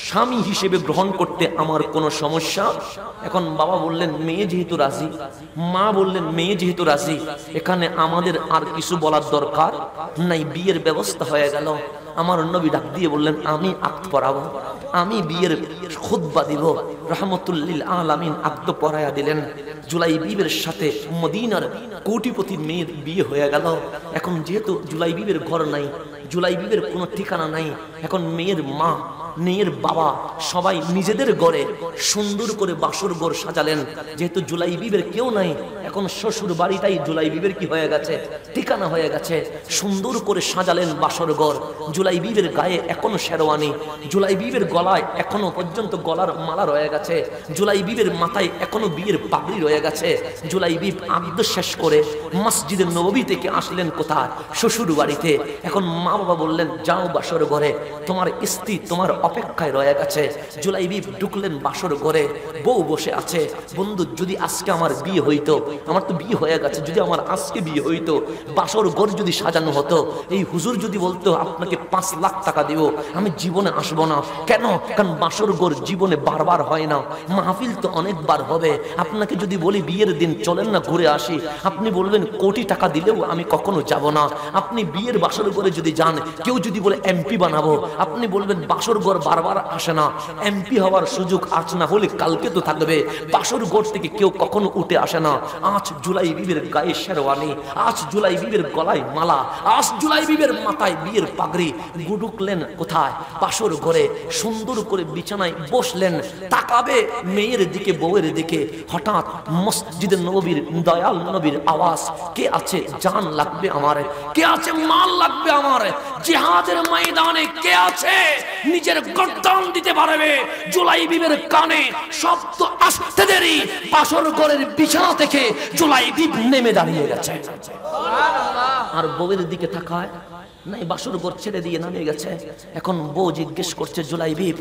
Speaker 1: স্বামী হিসেবে গ্রহণ করতে আমার কোনো সমস্যা? এখন বাবা বললেন, মেয়ে যেহেতু রাজি। মা বললেন, মেয়ে যেহেতু রাজি, এখানে আমাদের আর কিছু বলার দরকার নাই, বিয়ের ব্যবস্থা হয়ে গেল। আমার নবী ডাক দিয়ে বললেন, আমি আক্ত পড়াবো আমি বিয়ের খুদ্া দিব। রহমতুল্লিল আলামিন আক্ত পড়াইয়া দিলেন। জুলাই বিবের সাথে মদিনার কোটিপতি মেয়ের বিয়ে হয়ে গেল। এখন যেহেতু জুলাই বিবের ঘর নাই জুলাই বিবের কোনো ঠিকানা নাই, এখন মেয়ের মা মেয়ের বাবা সবাই নিজেদের গড়ে সুন্দর করে বাসর ঘর সাজালেন। যেহেতু জুলাই বিবের কেউ নাই, এখন শ্বশুর বাড়িটাই জুলাই বিবের কি হয়ে গেছে, ঠিকানা হয়ে গেছে। সুন্দর করে সাজালেন বাসর ঘর। জুলাই বিবের গায়ে এখনও শেরওয়ানি। জুলাই বিবের গলায় এখনও পর্যন্ত গলার মালা রয়ে গেছে। জুলাই বিবের মাথায় এখনও বিয়ের পাগড়ি রয়ে গেছে। জুলাই বিব আব্দ শেষ করে মসজিদের নবী থেকে আসলেন কোথায়? শ্বশুর বাড়িতে। এখন মা বাবা বললেন, যাও বাসর ঘরে। তোমার স্ত্রী তোমার অপেক্ষায় রয়ে গেছে। জুলাই বিব ঢুকলেন বাসর ঘরে। বউ বসে আছে। বন্ধু, যদি আজকে আমার বিয়ে হইতো, আমার তো বিয়ে হয়ে গেছে, যদি আমার আজকে বিয়ে হইতো, বাসর ঘর যদি সাজানো হতো, এই হুজুর যদি বলতো, আপনাকে পাঁচ লাখ টাকা দিব, আমি জীবনে আসব না। কেন? কারণ বাসর ঘর জীবনে বারবার হয় না। মাহফিল তো অনেকবার হবে। আপনাকে যদি বলি, বিয়ের দিন চলেন না, ঘুরে আসি। আপনি বলবেন, কোটি টাকা দিলেও আমি কখনো যাব না। আপনি বিয়ের বাসর ঘরে যদি যান, কেউ যদি বলে, এমপি বানাবো। আপনি বলবেন, বাসর ঘর বারবার আসে না। এমপি হওয়ার সুযোগ আজ না হলে কালকে তো থাকবে। বাসর ঘর থেকে কেউ কখনো উঠে আসে না। আজ জুলাই বিবের গায়ে শেরওয়ানি, আজ জুলাই বিবের গলায় মালা, আজ জুলাই বিবের মাথায় বিয়ের পাগড়ি। গুডুকলেন কোথায়? বাসর ঘরে সুন্দর করে বিছানায় বসলেন। তাকাবে মেয়ের দিকে, বউয়ের দিকে। হঠাৎ মসজিদের নবীর, দয়াল নবীর আওয়াজ, কে আছে? জান লাগবে আমার। কে আছে? মাল লাগবে আমার। জিহাদের ময়দানে কে আছে? নিজের গর্দান দিতে পারবে। জুলাই বিবের কানে শব্দ আসতে দেরি। বাসর ঘরের বিছানা থেকে জুলাই বিব নেমে দাঁড়িয়ে গেছে। আর বউয়ের দিকে তাকায়। নাই, বাসর ঘর ছেড়ে দিয়ে নামে গেছে। এখন বউ জিজ্ঞেস করছে জুলাইবিব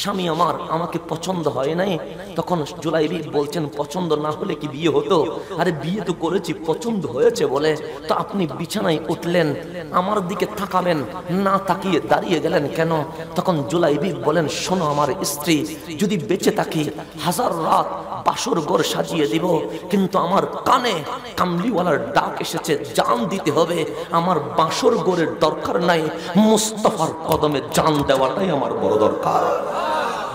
Speaker 1: স্বামী আমার আমাকে পছন্দ হয় নাই? তখন জুলাইবিব বলছেন, পছন্দ না হলে কি বিয়ে হতো? আরে, বিয়ে তো করেছি, পছন্দ হয়েছে বলে। তো আপনি বিছানায় উঠলেন, আমার দিকে তাকালেন, না তাকিয়ে দাঁড়িয়ে গেলেন কেন? তখন জুলাইবিব বলেন, শোনো আমার স্ত্রী, যদি বেঁচে থাকি, হাজার রাত বাসর ঘর সাজিয়ে দিব, কিন্তু আমার কানে কামলিওয়ালার ডাক এসেছে, জান দিতে হবে, আমার বাসর ঘরের দরকার নাই মুস্তফার কদমে জান দেওয়াটাই আমার বড় দরকার।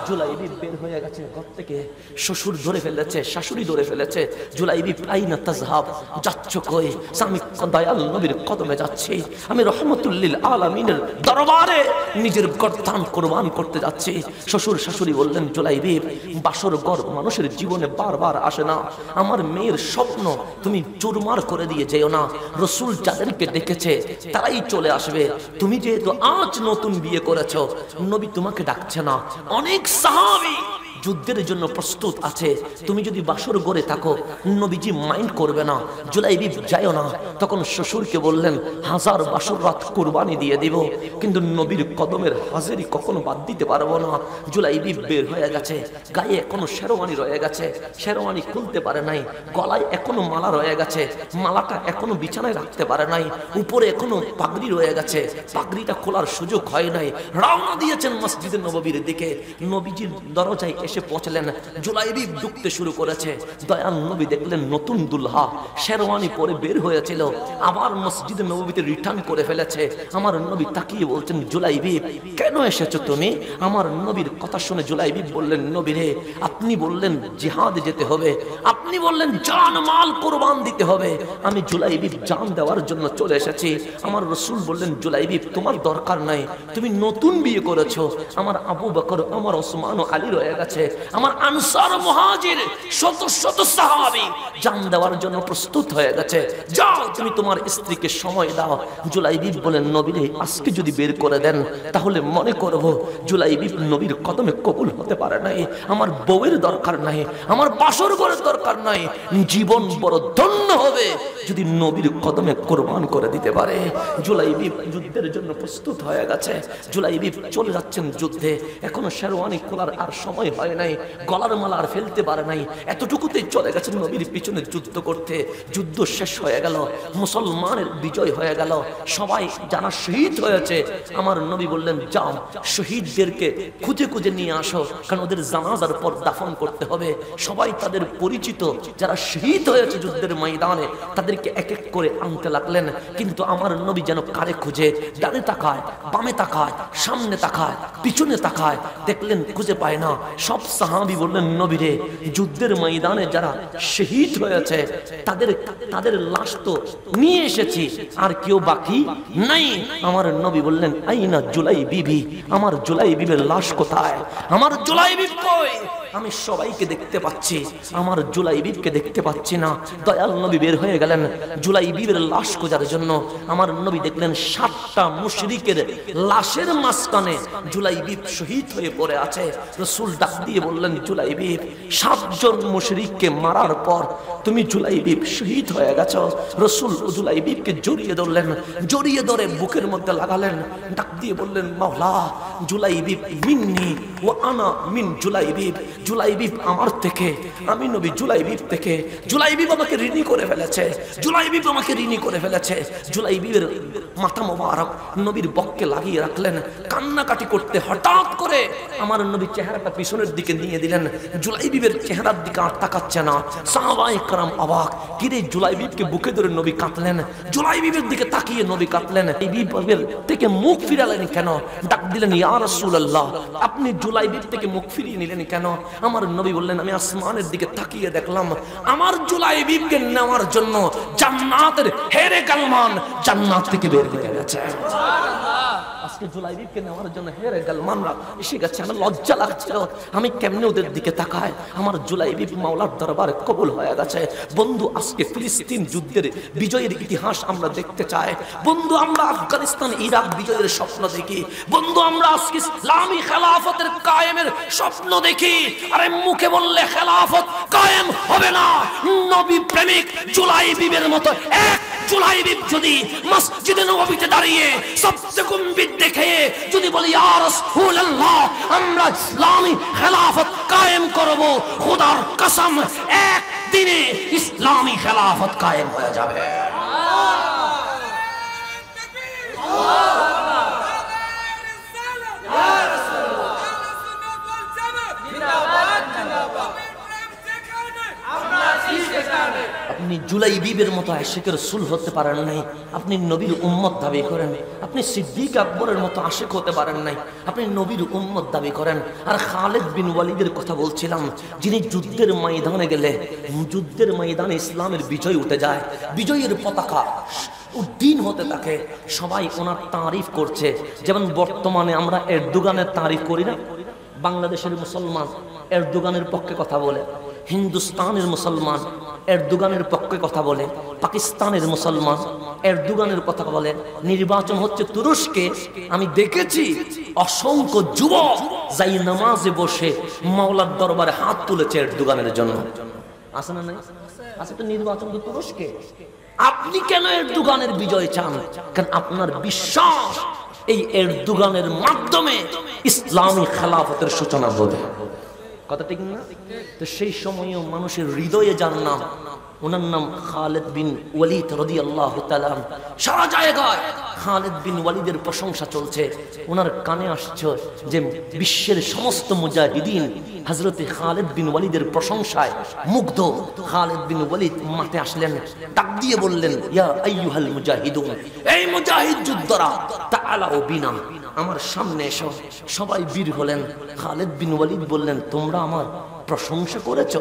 Speaker 1: জুলাইবি বের হয়ে গেছে ঘর থেকে শ্বশুর ধরে ফেলেছে, শাশুড়ি ধরে ফেলেছে। জুলাইবি আইনা তাজহাব। যাচ্ছ কই? দয়াল নবীর কদমে যাচ্ছি। আমি রহমতুল্লিল আলামিনের দরবারে নিজের গর্দান কোরবান করতে যাচ্ছি। শ্বশুর শাশুড়ি বললেন জুলাইবি বাসর গড় মানুষের জীবনে বারবার আসে না। আমার মেয়ের স্বপ্ন তুমি চুরমার করে দিয়ে যেও না। রসুল যাদেরকে ডেকেছে তারাই চলে আসবে। তুমি যেহেতু আজ নতুন বিয়ে করেছ, নবী তোমাকে ডাকছে না। অনেক সাহাবী যুদ্ধের জন্য প্রস্তুত আছে। তুমি যদি বাসর গড়ে থাকো, নবীজি মাইন্ড করবে না, জুলাইবি যায়ও না। তখন শ্বশুরকে বললেন, হাজার বাসর রাত কোরবানি দিয়ে দিব, কিন্তু নবীর কদমের হাজারি কখনো বাদ দিতে পারব না। জুলাইবি বের হয়ে গেছে, গায়ে এখনও শেরওয়ানি রয়ে গেছে, শেরওয়ানি খুলতে পারে নাই, গলায় এখনও মালা রয়ে গেছে, মালাটা এখনও বিছানায় রাখতে পারে নাই, উপরে এখনও পাগড়ি রয়ে গেছে, পাগড়িটা খোলার সুযোগ হয় নাই। রওনা দিয়েছেন মসজিদের নববীর দিকে। নবীজির দরজায় এসে পৌঁছলেন। জুলাইবি ঢুকতে শুরু করেছে। দয়াল নবী দেখলেন নতুন দুলহা শেরওয়ানি পরে বের হয়েছিল। আবার মসজিদে নবীতে রিটার্ন করে ফেলেছে। আমার নবী তাকিয়ে বলছেন, জুলাইবি, কেন এসেছ তুমি? আমার নবীর কথা শুনে জুলাইবি বললেন, নবী রে, আপনি বললেন জিহাদ যেতে হবে। আপনি বললেন জান মাল কোরবান দিতে হবে। আমি জুলাইবি জান দেওয়ার জন্য চলে এসেছি। আমার রসুল বললেন, জুলাইবি, তোমার দরকার নাই। তুমি নতুন বিয়ে করেছ। আমার আবু বকর, আমার ওসমান ও আলী রয়ে গেছে। গেছে আমার আনসার মহাজির শত শত সাহাবি জান দেওয়ার জন্য প্রস্তুত হয়ে গেছে। যাও, তুমি তোমার স্ত্রীকে সময় দাও। জুলাইবিব বলেন, নবীরে, আজকে যদি বের করে দেন, তাহলে মনে করব জুলাইবিব নবীর কদমে কবুল হতে পারে নাই। আমার বউয়ের দরকার নাই, আমার বাসর ঘরের দরকার নাই। জীবন বড় ধন্য হবে। যদি নবীর কদমে কোরবান করে দিতে পারে জুলাইবিব যুদ্ধের জন্য প্রস্তুত হয়ে গেছে। জুলাইবিব চলে যাচ্ছেন যুদ্ধে। এখনও শেরওয়ানি খোলার আর সময় হয় নাই, গলার মালা আর ফেলতে পারে নাই। এতটুকুতেই চলে গেছেন নবীর পিছনে যুদ্ধ করতে। যুদ্ধ শেষ হয়ে গেল, মুসলমানের বিজয় হয়ে গেল। সবাই যারা শহীদ হয়েছে, আমার নবী বললেন, যাও, শহীদদেরকে খুঁজে খুঁজে নিয়ে আসো, কারণ ওদের জানাজার পর দাফন করতে হবে। সবাই তাদের পরিচিত, যারা শহীদ হয়েছে যুদ্ধের ময়দানে তাদেরকে এক এক করে আনতে লাগলেন। কিন্তু আমার নবী যেন কারে খুঁজে, ডানে তাকায়, বামে তাকায়, সামনে তাকায়, পিছনে তাকায়, দেখলেন খুঁজে পায় না। সব সাহাবি বললেন নবীরে যুদ্ধের ময়দানে যারা শহীদ হয়েছে, তাদের তাদের লাশ তো নিয়ে এসেছি, আর কেউ বাকি নাই। আমার নবী বললেন, আইনা জুলাই বিবি আমার জুলাই বিবের লাশ কোথায়? আমার জুলাই বিব কই? আমি সবাইকে দেখতে পাচ্ছি। আমার জুলাই বিবকে দেখতে পাচ্ছি না। দয়াল নবী বের হয়ে গেলেন। জুলাই বিবের লাশ খোঁজার জন্য আমার নবী দেখলেন সাতটা মুশরিকের লাশের মাঝখানে জুলাই বিব শহীদ হয়ে পড়ে আছে। রসুল ডাক দিয়ে বললেন, জুলাই বিব সাতজন মুশরিককে মারার পর তুমি জুলাই বিব শহীদ হয়ে গেছ। রসুল জুলাই বিবকে জড়িয়ে ধরলেন, জড়িয়ে ধরে বুকের মধ্যে লাগালেন। ডাক দিয়ে বললেন, মাওলা, জুলাই বিব মিন্নি ও আনা মিন জুলাই বিব জুলাই বিব আমার থেকে, আমি নবী জুলাই বিব থেকে, জুলাই বিব আমাকে করে ফেলেছে, জুলাই বিব আমাকে করে ফেলেছে, জুলাই বিবের মাথা মোবারক নবীর বককে লাগিয়ে রাখলেন, কান্নাকাটি করতে হঠাৎ করে আমার নবী চেহারাটা পিছনের দিকে নিয়ে দিলেন, জুলাই বিবের চেহারার দিকে আর তাকাচ্ছে না সাহাবাই কারাম অবাক কিরে জুলাই বিবকে বুকে ধরে নবী কাঁদলেন, জুলাই বিবের দিকে তাকিয়ে নবী কাঁদলেন, এই বিবের থেকে মুখ ফিরালেন কেন? ডাক দিলেন, ইয়া আপনি জুলাইবিব থেকে মুখ ফিরিয়ে নিলেন কেন? আমার নবী বললেন, আমি আসমানের দিকে তাকিয়ে দেখলাম, আমার জুলাই বিবকে নেওয়ার জন্য জান্নাতের হেরে কালমান জান্নাত থেকে বের হয়ে গেছে। আজকে জুলাই বিবকে নেওয়ার জন্য হেরে গালমানরা এসে গেছে আমার লজ্জা লাগছে। আমি কেমনে ওদের দিকে তাকাই? আমার জুলাই বিব মাওলার দরবারে কবুল হয়ে গেছে। বন্ধু, আজকে ফিলিস্তিন যুদ্ধের বিজয়ের ইতিহাস আমরা দেখতে চাই। বন্ধু, আমরা আফগানিস্তান, ইরাক বিজয়ের স্বপ্ন দেখি। বন্ধু, আমরা আজকে ইসলামী খেলাফতের কায়েমের স্বপ্ন দেখি। আরে মুখে বললে খেলাফত কায়েম হবে না। নবী প্রেমিক জুলাই বিবের মতো এক জুলাই বিব যদি মসজিদে নববীতে দাঁড়িয়ে সবচেয়ে দেখে যদি বলি, ইয়া রাসূলুল্লাহ, আমরা ইসলামী খেলাফত কায়েম করব। খোদার কসম এক দিনে ইসলামী খেলাফত কায়েম হয়ে যাবে। আপনি জুলাই বিবের মতো আশেকের সুল হতে পারেন নাই। আপনি নবীর উম্মত দাবি করেন। আপনি সিদ্দিক আকবরের মতো আশেক হতে পারেন নাই। আপনি নবীর উম্মত দাবি করেন। আর খালেদ বিন ওয়ালিদের কথা বলছিলাম, যিনি যুদ্ধের ময়দানে গেলে, যুদ্ধের ময়দানে ইসলামের বিজয় উঠে যায়, বিজয়ের পতাকা উদ্দিন হতে থাকে। সবাই ওনার তারিফ করছে। যেমন বর্তমানে আমরা এরদোগানের তারিফ করি না? বাংলাদেশের মুসলমান এরদোগানের পক্ষে কথা বলে। হিন্দুস্তানের মুসলমান, এরদোগানের পক্ষে কথা বলে, পাকিস্তানের মুসলমান, এরদোগানের কথা বলে। নির্বাচন হচ্ছে তুরস্কে। আমি দেখেছি অসংখ্য যুবক যাই নামাজে বসে মাওলার দরবারে হাত তুলেছে এরদোগানের জন্য। আছে না নাই? আছে তো নির্বাচন তো তুরস্কে। আপনি কেন এরদোগানের বিজয় চান? কারণ আপনার বিশ্বাস এই এরদোগানের মাধ্যমে ইসলামী খেলাফতের সূচনা হবে। কথা ঠিক না? তো সেই সময়ও মানুষের হৃদয়ে নাম ওনার নাম খালেদ বিন ওয়ালিদ রদি আল্লাহ সারা জায়গায় খালেদ বিন ওয়ালিদের প্রশংসা চলছে। ওনার কানে আসছে যে বিশ্বের সমস্ত মুজাহিদিন হজরতে খালেদ বিন ওয়ালিদের প্রশংসায় মুগ্ধ। খালেদ বিন ওয়ালিদ মাঠে আসলেন, ডাক দিয়ে বললেন, ইয়া আইয়ুহাল মুজাহিদুন, এই মুজাহিদ যুদ্ধরা তাআলাও বিনা, আমার সামনে এসো। সবাই বীর হলেন। খালেদ বিন ওয়ালিদ বললেন, তোমরা আমার প্রশংসা করেছ?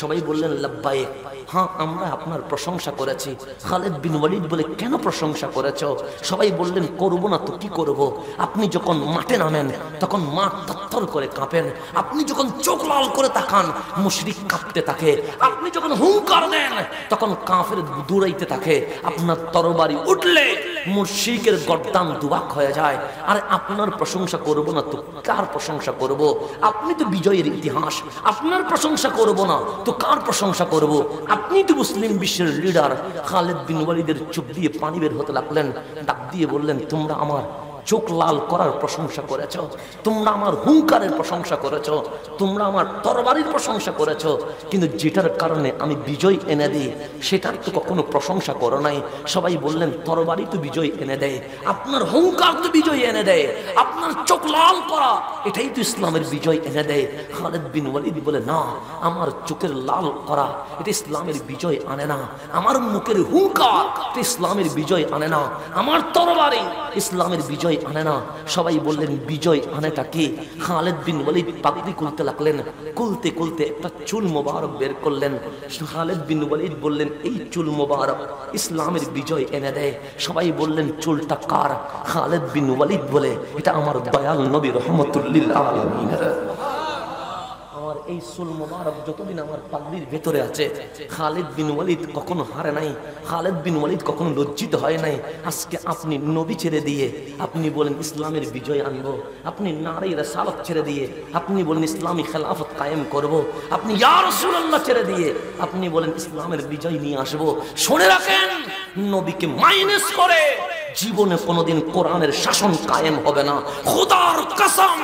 Speaker 1: সবাই বললেন লাব্বাইক হ্যাঁ আমরা আপনার প্রশংসা করেছি। খালেদ বিন ওয়ালিদ বলে, কেন প্রশংসা করেছ? সবাই বললেন, করব না তো কি করব? আপনি যখন মাঠে নামেন, তখন মাঠ তত্তর করে কাঁপেন। আপনি যখন চোখ লাল করে তাকান, মুশরিক কাঁপতে থাকে। আপনি যখন হুঙ্কার দেন, তখন কাফের দৌড়াইতে থাকে। আপনার তরবারি উঠলে মুশরিকের গর্দান দুবাক হয়ে যায়। আর, আপনার প্রশংসা করব না তো কার প্রশংসা করব? আপনি তো বিজয়ের ইতিহাস। আপনার প্রশংসা করব না তো কার প্রশংসা করব? আপনি তো মুসলিম বিশ্বের লিডার খালেদ বিন ওয়ালিদের চোখ দিয়ে পানি বের হতে লাগলেন, ডাক দিয়ে বললেন, তোমরা আমার চোখ লাল করার প্রশংসা করেছ, তোমরা আমার হুঙ্কারের প্রশংসা করেছ, তোমরা আমার তরবারির প্রশংসা করেছ, কিন্তু যেটার কারণে আমি বিজয় এনে দিই, সেটার তো কখনো প্রশংসা করো নাই। সবাই বললেন, তরবারি তো বিজয় এনে দেয়, আপনার হুঙ্কার তো বিজয় এনে দেয়, আপনার চোখ লাল করা, এটাই তো ইসলামের বিজয় এনে দেয়। খালেদ বিন ওয়ালিদ বলে, না, আমার চোখের লাল করা, এটা ইসলামের বিজয় আনে না। আমার মুখের হুঙ্কার ইসলামের বিজয় আনে না। আমার তরবারি ইসলামের বিজয় আনে না। সবাই বললেন, বিজয় আনেটা কে? খালেদ বিন ওয়ালিদ পাগড়ি খুলতে লাগলেন। খুলতে খুলতে একটা চুল মোবারক বের করলেন। খালেদ বিন ওয়ালিদ বললেন, এই চুল মোবারক ইসলামের বিজয় এনে দেয় সবাই বললেন, চুলটা কার? খালেদ বিন ওয়ালিদ বলে, এটা আমার দয়াল নবী রহমতুল্লিল আলমিনের এই সুল মোবারক যতদিন আমার পাগড়ির ভেতরে আছে, খালেদ বিন ওয়ালিদ কখনো হারে নাই, খালেদ বিন ওয়ালিদ কখনো লজ্জিত হয় নাই। আজকে আপনি নবী ছেড়ে দিয়ে, আপনি বলেন ইসলামের বিজয় আনব, আপনি নারী রাসালত ছেড়ে দিয়ে, আপনি বলেন ইসলামী খেলাফত কায়েম করব, আপনি ইয়া রাসূলুল্লাহ ছেড়ে দিয়ে, আপনি বলেন ইসলামের বিজয় নিয়ে আসব। শুনে রাখেন, নবীকে মাইনাস করে, জীবনে কোনোদিন কোরআনের শাসন কায়েম হবে না। খোদার কসম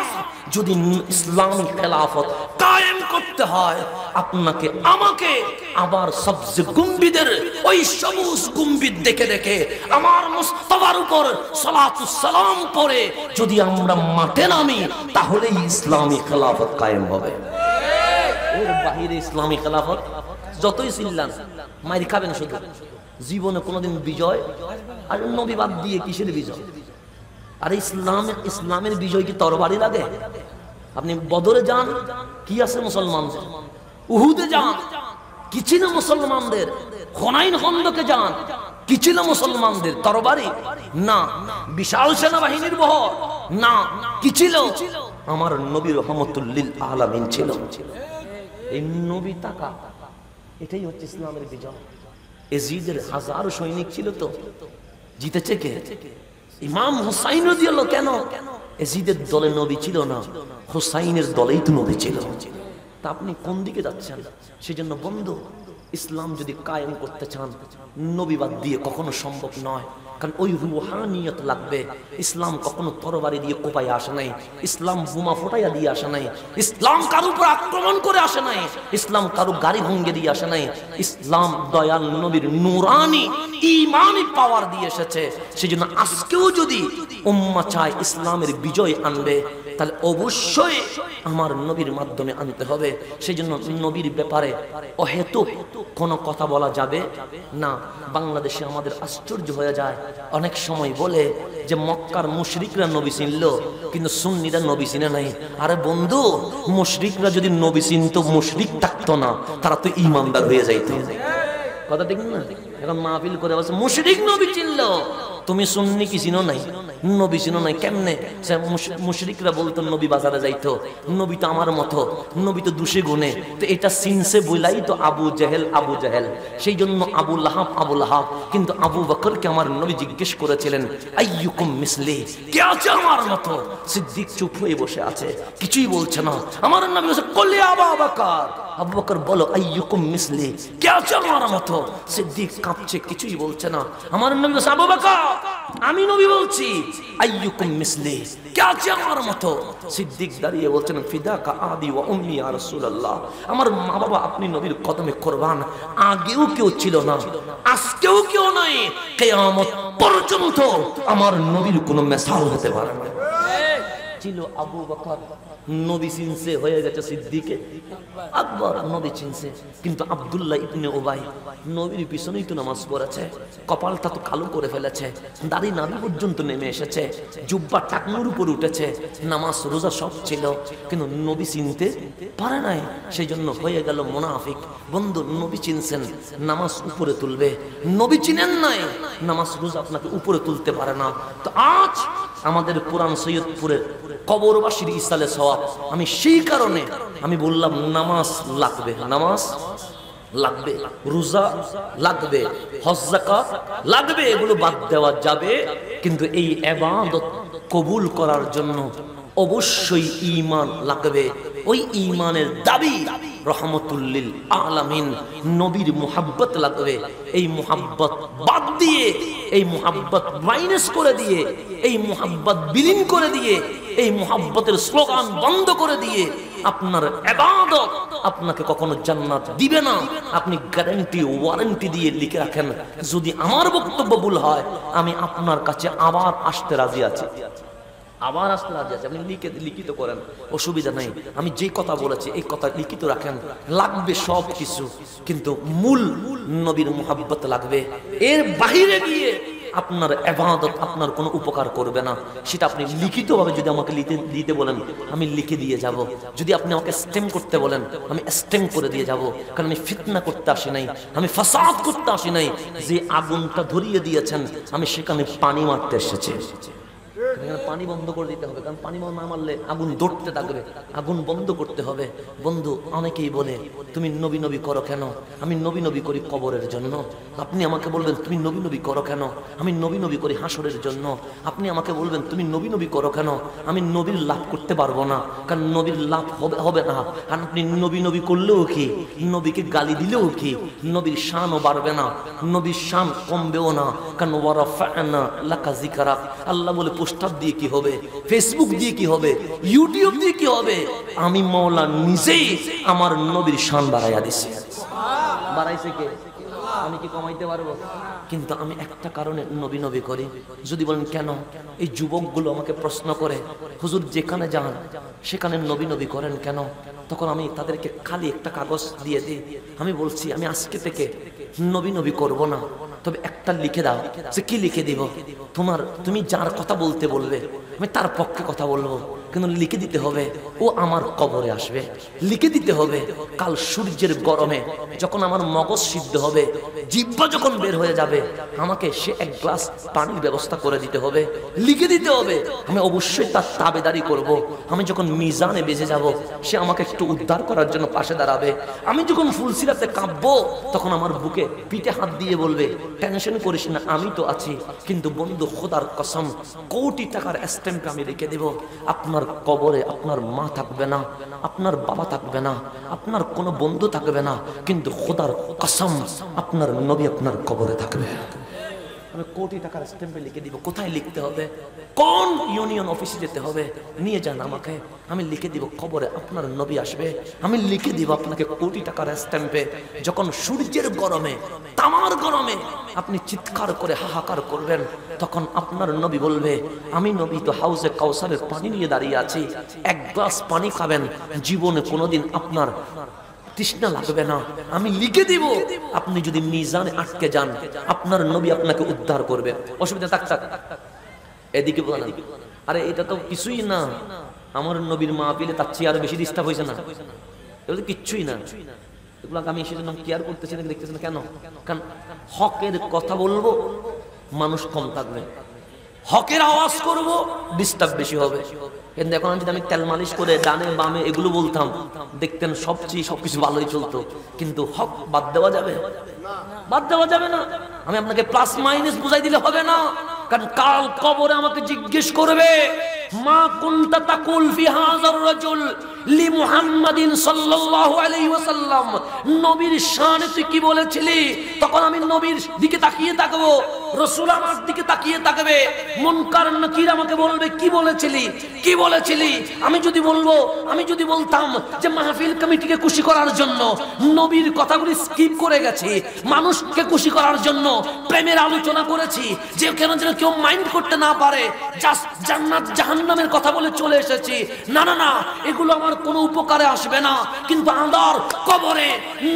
Speaker 1: যদি ইসলামী খেলাফত কায়েম করতে হয়, আপনাকে, আমাকে আবার সবচেয়ে গুম্বিদের, ওই সবুজ গুম্বিদ দেখে দেখে আমার মুস্তফার উপর সালাম পড়ে যদি আমরা মাঠে নামি, তাহলেই ইসলামী খেলাফত কায়েম হবে। এর বাহিরে ইসলামী খেলাফত যতই চিল্লান, মাইর খাবেন শুধু। জীবনে কোনোদিন বিজয় আর নবী বাদ দিয়ে কিসের বিজয়? আর ইসলাম ইসলামের বিজয় কি তরবারি লাগে? আপনি বদরে যান, কি আছে মুসলমানদের? উহুদে যান, কি ছিল মুসলমানদের? খনাইন খন্দকে যান, কি ছিল মুসলমানদের? তরবারি? না। বিশাল সেনাবাহিনীর বহর? না। কি ছিল? আমার নবী রহমতুল্লিল আলামিন ছিল। এই নবী তাকা, এটাই হচ্ছে ইসলামের বিজয়। এজিদের হাজার সৈনিক ছিল তো। জিতেছে কে? ইমাম হুসাইন দিল কেন? এজিদের দলে নবী ছিল না, হুসাইনের দলেই তো নবী ছিল। তা আপনি কোন দিকে যাচ্ছেন? সেজন্য বন্ধু, ইসলাম যদি কায়েম করতে চান, নবীবাদ দিয়ে কখনো সম্ভব নয়। কারণ ওই রুহানিয়ত লাগবে। ইসলাম কখনো তরবারি দিয়ে কোপায় আসে নাই। ইসলাম বোমা ফোটাইয়া দিয়ে আসে নাই। ইসলাম কারও উপর আক্রমণ করে আসে নাই। ইসলাম কারও গাড়ি ভঙ্গে দিয়ে আসে নাই। ইসলাম দয়াল নবীর নুরানি, ইমানি পাওয়ার দিয়ে এসেছে। সেজন্য আজকেও যদি উম্মা চায় ইসলামের বিজয় আনবে তাহলে অবশ্যই আমার নবীর মাধ্যমে আনতে হবে। সেই জন্য নবীর ব্যাপারে অহেতু কোনো কথা বলা যাবে না। বাংলাদেশে আমাদের আশ্চর্য হয়ে যায়। অনেক সময় বলে যে, মক্কার মুশরিকরা নবী চিনল, কিন্তু সুন্নিরা নবী চিনে নাই। আরে বন্ধু, মুশরিকরা যদি নবী চিনত, মুশরিক থাকতো না। তারা তো ইমানদার হয়ে যাইত। কথা ঠিক না? এখন মাহফিল করে বলছে, মুশরিক নবী চিনল। তুমি সুন্নি কি চিনো নাই? নবী চিনো নাই কেমনে? মুশরিকরা বলতো, নবী বাজারে যাইতো, নবী তো আমার মতো, নবী তো দুষে গুনে তো এটা সিনসে বইলাই তো আবু জেহেল, আবু জাহেল। সেই জন্য আবু লাহাব আবু লাহাব। কিন্তু আবু বকরকে আমার নবী জিজ্ঞেস করেছিলেন, আইয়ুকুম মিসলি, কে আছে আমার মতো? সিদ্দিক চুপ হয়ে বসে আছে, কিছুই বলছে না। আমার নবী বলছে, কলি আবা বকর। আবু বকর বলো, আইয়ুকুম মিসলি, কে আছে আমার মতো? সিদ্দিক কাঁপছে, কিছুই বলছে না। আমার নবী বলছে, আবু বকর, আমি নবী বলছি। আইয়ুকুম মিসলি, কে আছে আমার মতো? সিদ্দিক দাঁড়িয়ে বলছেন, ফিদাকা আদি ওয়া উম্মি ইয়া রাসূলুল্লাহ। আমার মা বাবা আপনি নবীর কদমে কুরবান, আগেও কেউ ছিল না, আজকেও কেউ নাই, কিয়ামত পর্যন্ত আমার নবীর কোনো মেসাল হতে পারে না। ছিল আবু বকর নবী চিনছে, হয়ে গেছে সিদ্দিকে। আকবর নবী চিনছে, কিন্তু আব্দুল্লাহ ইবনে ওবাই নবীর পিছনেই তো নামাজ পড়েছে, কপালটা তো কালো করে ফেলেছে, দাড়ি নাবি পর্যন্ত নেমে এসেছে, জুব্বা টাকনুর উপর উঠেছে, নামাজ রোজা সব ছিল, কিন্তু নবী চিনতে পারে নাই সেই জন্য হয়ে গেল মোনাফিক। বন্ধু, নবী চিনছেন, নামাজ উপরে তুলবে। নবী চিনেন নাই, নামাজ রোজা আপনাকে উপরে তুলতে পারে না। তো আজ আমাদের পুরান সৈয়দপুরের কবরবাসীর ইসালে সওয়াব আমি সেই কারণে আমি বললাম, নামাজ লাগবে নামাজ লাগবে, রোজা লাগবে, হজ লাগবে, এগুলো বাদ দেওয়া যাবে। কিন্তু এই এবাদত কবুল করার জন্য অবশ্যই ঈমান লাগবে। ওই ঈমানের দাবি রহমতুল্লিল আলামিন, নবীর মুহাব্বত লাগবে। এই মুহাব্বত বাদ দিয়ে, এই মুহাব্বত মাইনাস করে দিয়ে, এই মুহাব্বত বিলীন করে দিয়ে এই মুহাব্বতের স্লোগান বন্ধ করে দিয়ে আপনার এবাদত আপনাকে কখনো জান্নাত দিবে না। আপনি গ্যারান্টি ওয়ারেন্টি দিয়ে লিখে রাখেন, যদি আমার বক্তব্য ভুল হয়, আমি আপনার কাছে আবার আসতে রাজি আছি। আবার আসতে রাজি আছে। আপনি লিখে লিখিত করেন, অসুবিধা নাই, আমি যে কথা বলেছি, এই কথা লিখিত রাখেন, লাগবে সব কিছু। কিন্তু মূল নবীর মোহাব্বত লাগবে। এর বাহিরে গিয়ে আপনার এবাদত আপনার কোনো উপকার করবে না। সেটা আপনি লিখিতভাবে যদি আমাকে লিখে দিতে বলেন, আমি লিখে দিয়ে যাব। যদি আপনি আমাকে স্টেম করতে বলেন, আমি স্টেম করে দিয়ে যাব। কারণ আমি ফিতনা করতে আসি নাই, আমি ফাসাদ করতে আসি নাই। যে আগুনটা ধরিয়ে দিয়েছেন, আমি সেখানে পানি মারতে এসেছি। এখানে পানি বন্ধ করে দিতে হবে, কারণ পানি না মারলে আগুন ধরতে থাকবে আগুন বন্ধ করতে হবে। বন্ধু, অনেকেই বলে, তুমি নবী নবী করো কেন? আমি নবী নবী করি কবরের জন্য। আপনি আমাকে বলবেন, তুমি নবী নবী করো কেন? আমি নবী নবী করি হাসরের জন্য। আপনি আমাকে বলবেন, তুমি নবী নবী করো কেন? আমি নবীর লাভ করতে পারব না, কারণ নবীর লাভ হবে হবে না। আর আপনি নবী নবী করলেও কি? নবীকে গালি দিলেও কি? নবীর শানও বাড়বে না, নবীর শান কমবেও না। কারণ ওয়ারাফানা লাকা জিকারা আল্লাহ বলে পোস্টার দিয়ে কি হবে? ফেসবুক দিয়ে কি হবে? ইউটিউব দিয়ে কি হবে? আমি মৌলা নিজেই আমার নবীর শান বাড়াইয়া দিছি। বাড়াইছে কে? আমি কি কমাইতে পারব? কিন্তু আমি একটা কারণে নবী নবী করি। যদি বলেন, কেন? এই যুবকগুলো আমাকে প্রশ্ন করে, হুজুর, যেখানে যান, সেখানে নবী নবী করেন কেন? তখন আমি তাদেরকে খালি একটা কাগজ দিয়ে দিই। আমি বলছি, আমি আজকে থেকে নবী নবী করব না। তবে একটা লিখে দাও কি লিখে দিব? তোমার, তুমি যার কথা বলতে বলবে, আমি তার পক্ষে কথা বলব। কিন্তু লিখে দিতে হবে? ও আমার কবরে আসবে। লিখে দিতে হবে, কাল সূর্যের গরমে যখন আমার মগজ সিদ্ধ হবে জিব্বা যখন বের হয়ে যাবে, আমাকে সে এক গ্লাস পানির ব্যবস্থা করে দিতে হবে। লিখে দিতে হবে, আমি অবশ্যই তার তাবেদারি করব। আমি যখন মিজানে বেজে যাব, সে আমাকে একটু উদ্ধার করার জন্য পাশে দাঁড়াবে। আমি যখন ফুলসিরাতে কাঁপবো, তখন আমার বুকে পিঠে হাত দিয়ে বলবে, টেনশন করিস না, আমি তো আছি, কিন্তু বন্ধু খোদার কসম, কোটি টাকার স্ট্যাম্প আমি রেখে দেব। আপনার কবরে আপনার মা থাকবে না, আপনার বাবা থাকবে না, আপনার কোনো বন্ধু থাকবে না, কিন্তু খোদার কসম আপনার নবী আপনার কবরে থাকবে। আমি কোটি টাকার স্ট্যাম্পে লিখে দিব। কোথায় লিখতে হবে? কোন ইউনিয়ন অফিসে যেতে হবে? নিয়ে যান আমাকে। আমি লিখে দিব, খবরে আপনার নবী আসবে। আমি লিখে দিব আপনাকে কোটি টাকার স্ট্যাম্পে যখন সূর্যের গরমে, তামার গরমে আপনি চিৎকার করে হাহাকার করবেন, তখন আপনার নবী বলবে, আমি নবী তো হাউসে কাউসারের পানি নিয়ে দাঁড়িয়ে আছি। এক গ্লাস পানি খাবেন, জীবনে কোনোদিন আপনার তৃষ্ণা লাগবে না। আমি লিখে দিব। আপনি যদি মিজানে আটকে যান, আপনার নবী আপনাকে উদ্ধার করবে। অসুবিধা, থাক থাক। এদিকে বলেন। আরে, এটা তো কিছুই না। আমার নবীর মা পিলে তার চেয়ে আরও বেশি ডিস্টার্ব হয়েছে না। এগুলো কিচ্ছুই না। এগুলো আমি সেজন্য কেয়ার করতেছি না, দেখতেছি না। কেন? কারণ হকের কথা বলব, মানুষ কম থাকবে। হকের আওয়াজ করব ডিস্টার্ব বেশি হবে। কিন্তু এখন যদি আমি তেল মালিশ করে ডানে বামে এগুলো বলতাম, দেখতেন সবচেয়ে সবকিছু ভালোই চলতো। কিন্তু হক বাদ দেওয়া যাবে? বাদ দেওয়া যাবে না। আমি আপনাকে প্লাস মাইনাস বুঝাই দিলে হবে না। কারণ কাল কবরে আমাকে জিজ্ঞেস করবে, মা কুনতা তাকুল ফি হাযার রাজুল? লি মুহাম্মাদিন আলাইহি ওয়াসাল্লাম, নবীর শানে তুই কি বলেছিলি? তখন আমি নবীর দিকে তাকিয়ে আমার দিকে তাকিয়ে মনকার নাকির আমাকে বলবে, কি বলেছিলি? কি বলেছিলি? আমি যদি বলব, আমি যদি বলতাম যে মাহফিল কমিটিকে খুশি করার জন্য, নবীর কথাগুলি স্কিপ করে গেছি, মানুষকে খুশি করার জন্য প্রেমের আলোচনা করেছি, যে কেন যেন কেউ মাইন্ড করতে না পারে জান্নাত জাহান্নামের কথা বলে চলে এসেছি। না না না, এগুলো আমার কোনো উপকারে আসবে না। কিন্তু আদার কবরে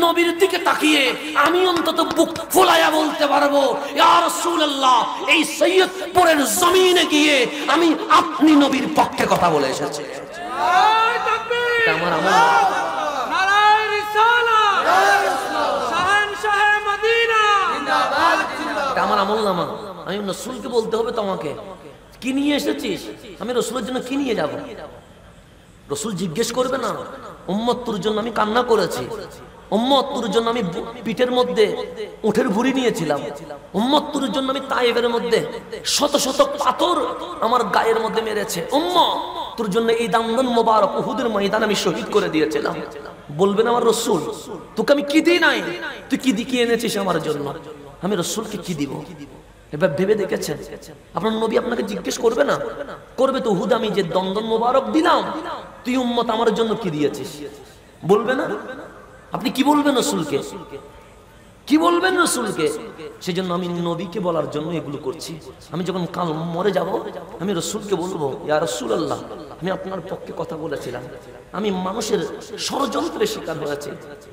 Speaker 1: নবীর দিকে তাকিয়ে আমি অন্তত বুক ফোলাইয়া বলতে পারব ইয়া রাসূলুল্লাহ এই সৈয়দপুরের জমিনে গিয়ে আমি আপনি নবীর পক্ষে কথা বলে এসেছি।
Speaker 2: নারায়
Speaker 1: আমার আমল।
Speaker 2: নারায় রিসালাত। শাহেনশাহে মদিনা।
Speaker 1: এটা আমার আমল নামা আমি রসুলকে বলতে হবে তোমাকে কি নিয়ে এসেছিস? আমি রসুলের জন্য কি নিয়ে যাব? রসুল জিজ্ঞেস করবে না উম্মত জন্য আমি কান্না করেছি। উম্মত জন্য আমি পিঠের মধ্যে উঠের ভুড়ি নিয়েছিলাম। উম্মত জন্য আমি তাইবের মধ্যে শত শত পাথর আমার গায়ের মধ্যে মেরেছে। উম্মত তোর জন্য এই দান্দন মোবারক উহুদের ময়দান আমি শহীদ করে দিয়েছিলাম। বলবেন আমার রসুল, তোকে আমি কি দিই নাই? তুই কি দিকে এনেছিস আমার জন্য? আমি রসুলকে কি দিব? এবার ভেবে দেখেছেন? আপনার নবী আপনাকে জিজ্ঞেস করবে না? করবে তো, হুদ, আমি যে দন্দন মোবারক দিলাম, তুই উম্মত আমার জন্য কি দিয়েছিস? বলবে না? আপনি কি বলবেন রসুলকে? কি বলবেন রসুলকে? সেই জন্য আমি নবীকে বলার জন্য এগুলো করছি। আমি যখন কাল মরে যাব, আমি রসুলকে বলব, ইয়া রসুল আল্লাহ আমি আপনার পক্ষে কথা বলেছিলাম। আমি মানুষের ষড়যন্ত্রের শিকার হয়েছি।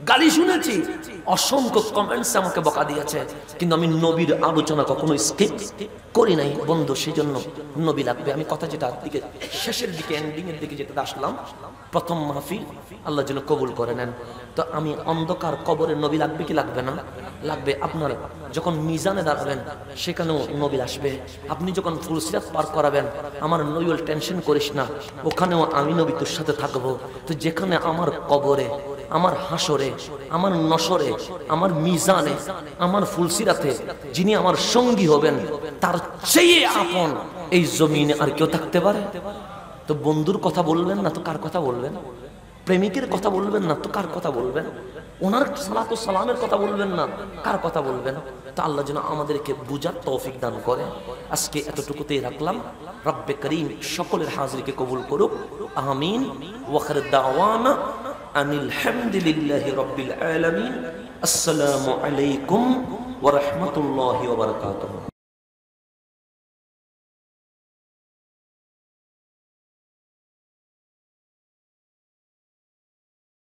Speaker 1: গালি শুনেছি, অসংখ্য কমেন্টস আমাকে বকা দিয়েছে। কিন্তু আমি নবীর আলোচনা কখনো স্কিপ করি নাই। বন্ধু সেই জন্য নবী লাগবে। আমি কথা যেটা দিকে, শেষের দিকে এন্ডিং এর দিকে যেটা আসলাম। প্রথম মাহফিল আল্লাহ যেন কবুল করে নেন। তো আমি অন্ধকার কবরে নবী লাগবে কি লাগবে না? লাগবে আপনার যখন মিজানে দাঁড়াবেন, সেখানেও নবী আসবে। আপনি যখন ফুলসিরাত পার করাবেন, আমার নবীল টেনশন করিস না, ওখানেও আমি নবী তোর সাথে থাকব। তো যেখানে আমার কবরে, আমার হাসরে আমার নসরে আমার মিজানে, আমার ফুলসিরাতে যিনি আমার সঙ্গী হবেন, তার চেয়ে আপন এই জমিনে আর কেউ থাকতে পারে? তো বন্ধুর কথা বলবেন না তো কার কথা বলবেন? প্রেমিকের কথা বলবেন না তো কার কথা বলবেন? ওনার সালাত সালামের কথা বলবেন না কার কথা বলবেন? তা আল্লাহ যেন আমাদেরকে বুঝার তৌফিক দান করে। আজকে এতটুকুতেই রাখলাম। রব্বে করিম সকলের হাজিরকে কবুল করুক। আমিন। ওয়াখার দাওয়ানা আনিল হামদুলিল্লাহি রব্বিল আলামিন। আসসালামু আলাইকুম ওয়া রাহমাতুল্লাহি ওয়া বারাকাতুহু।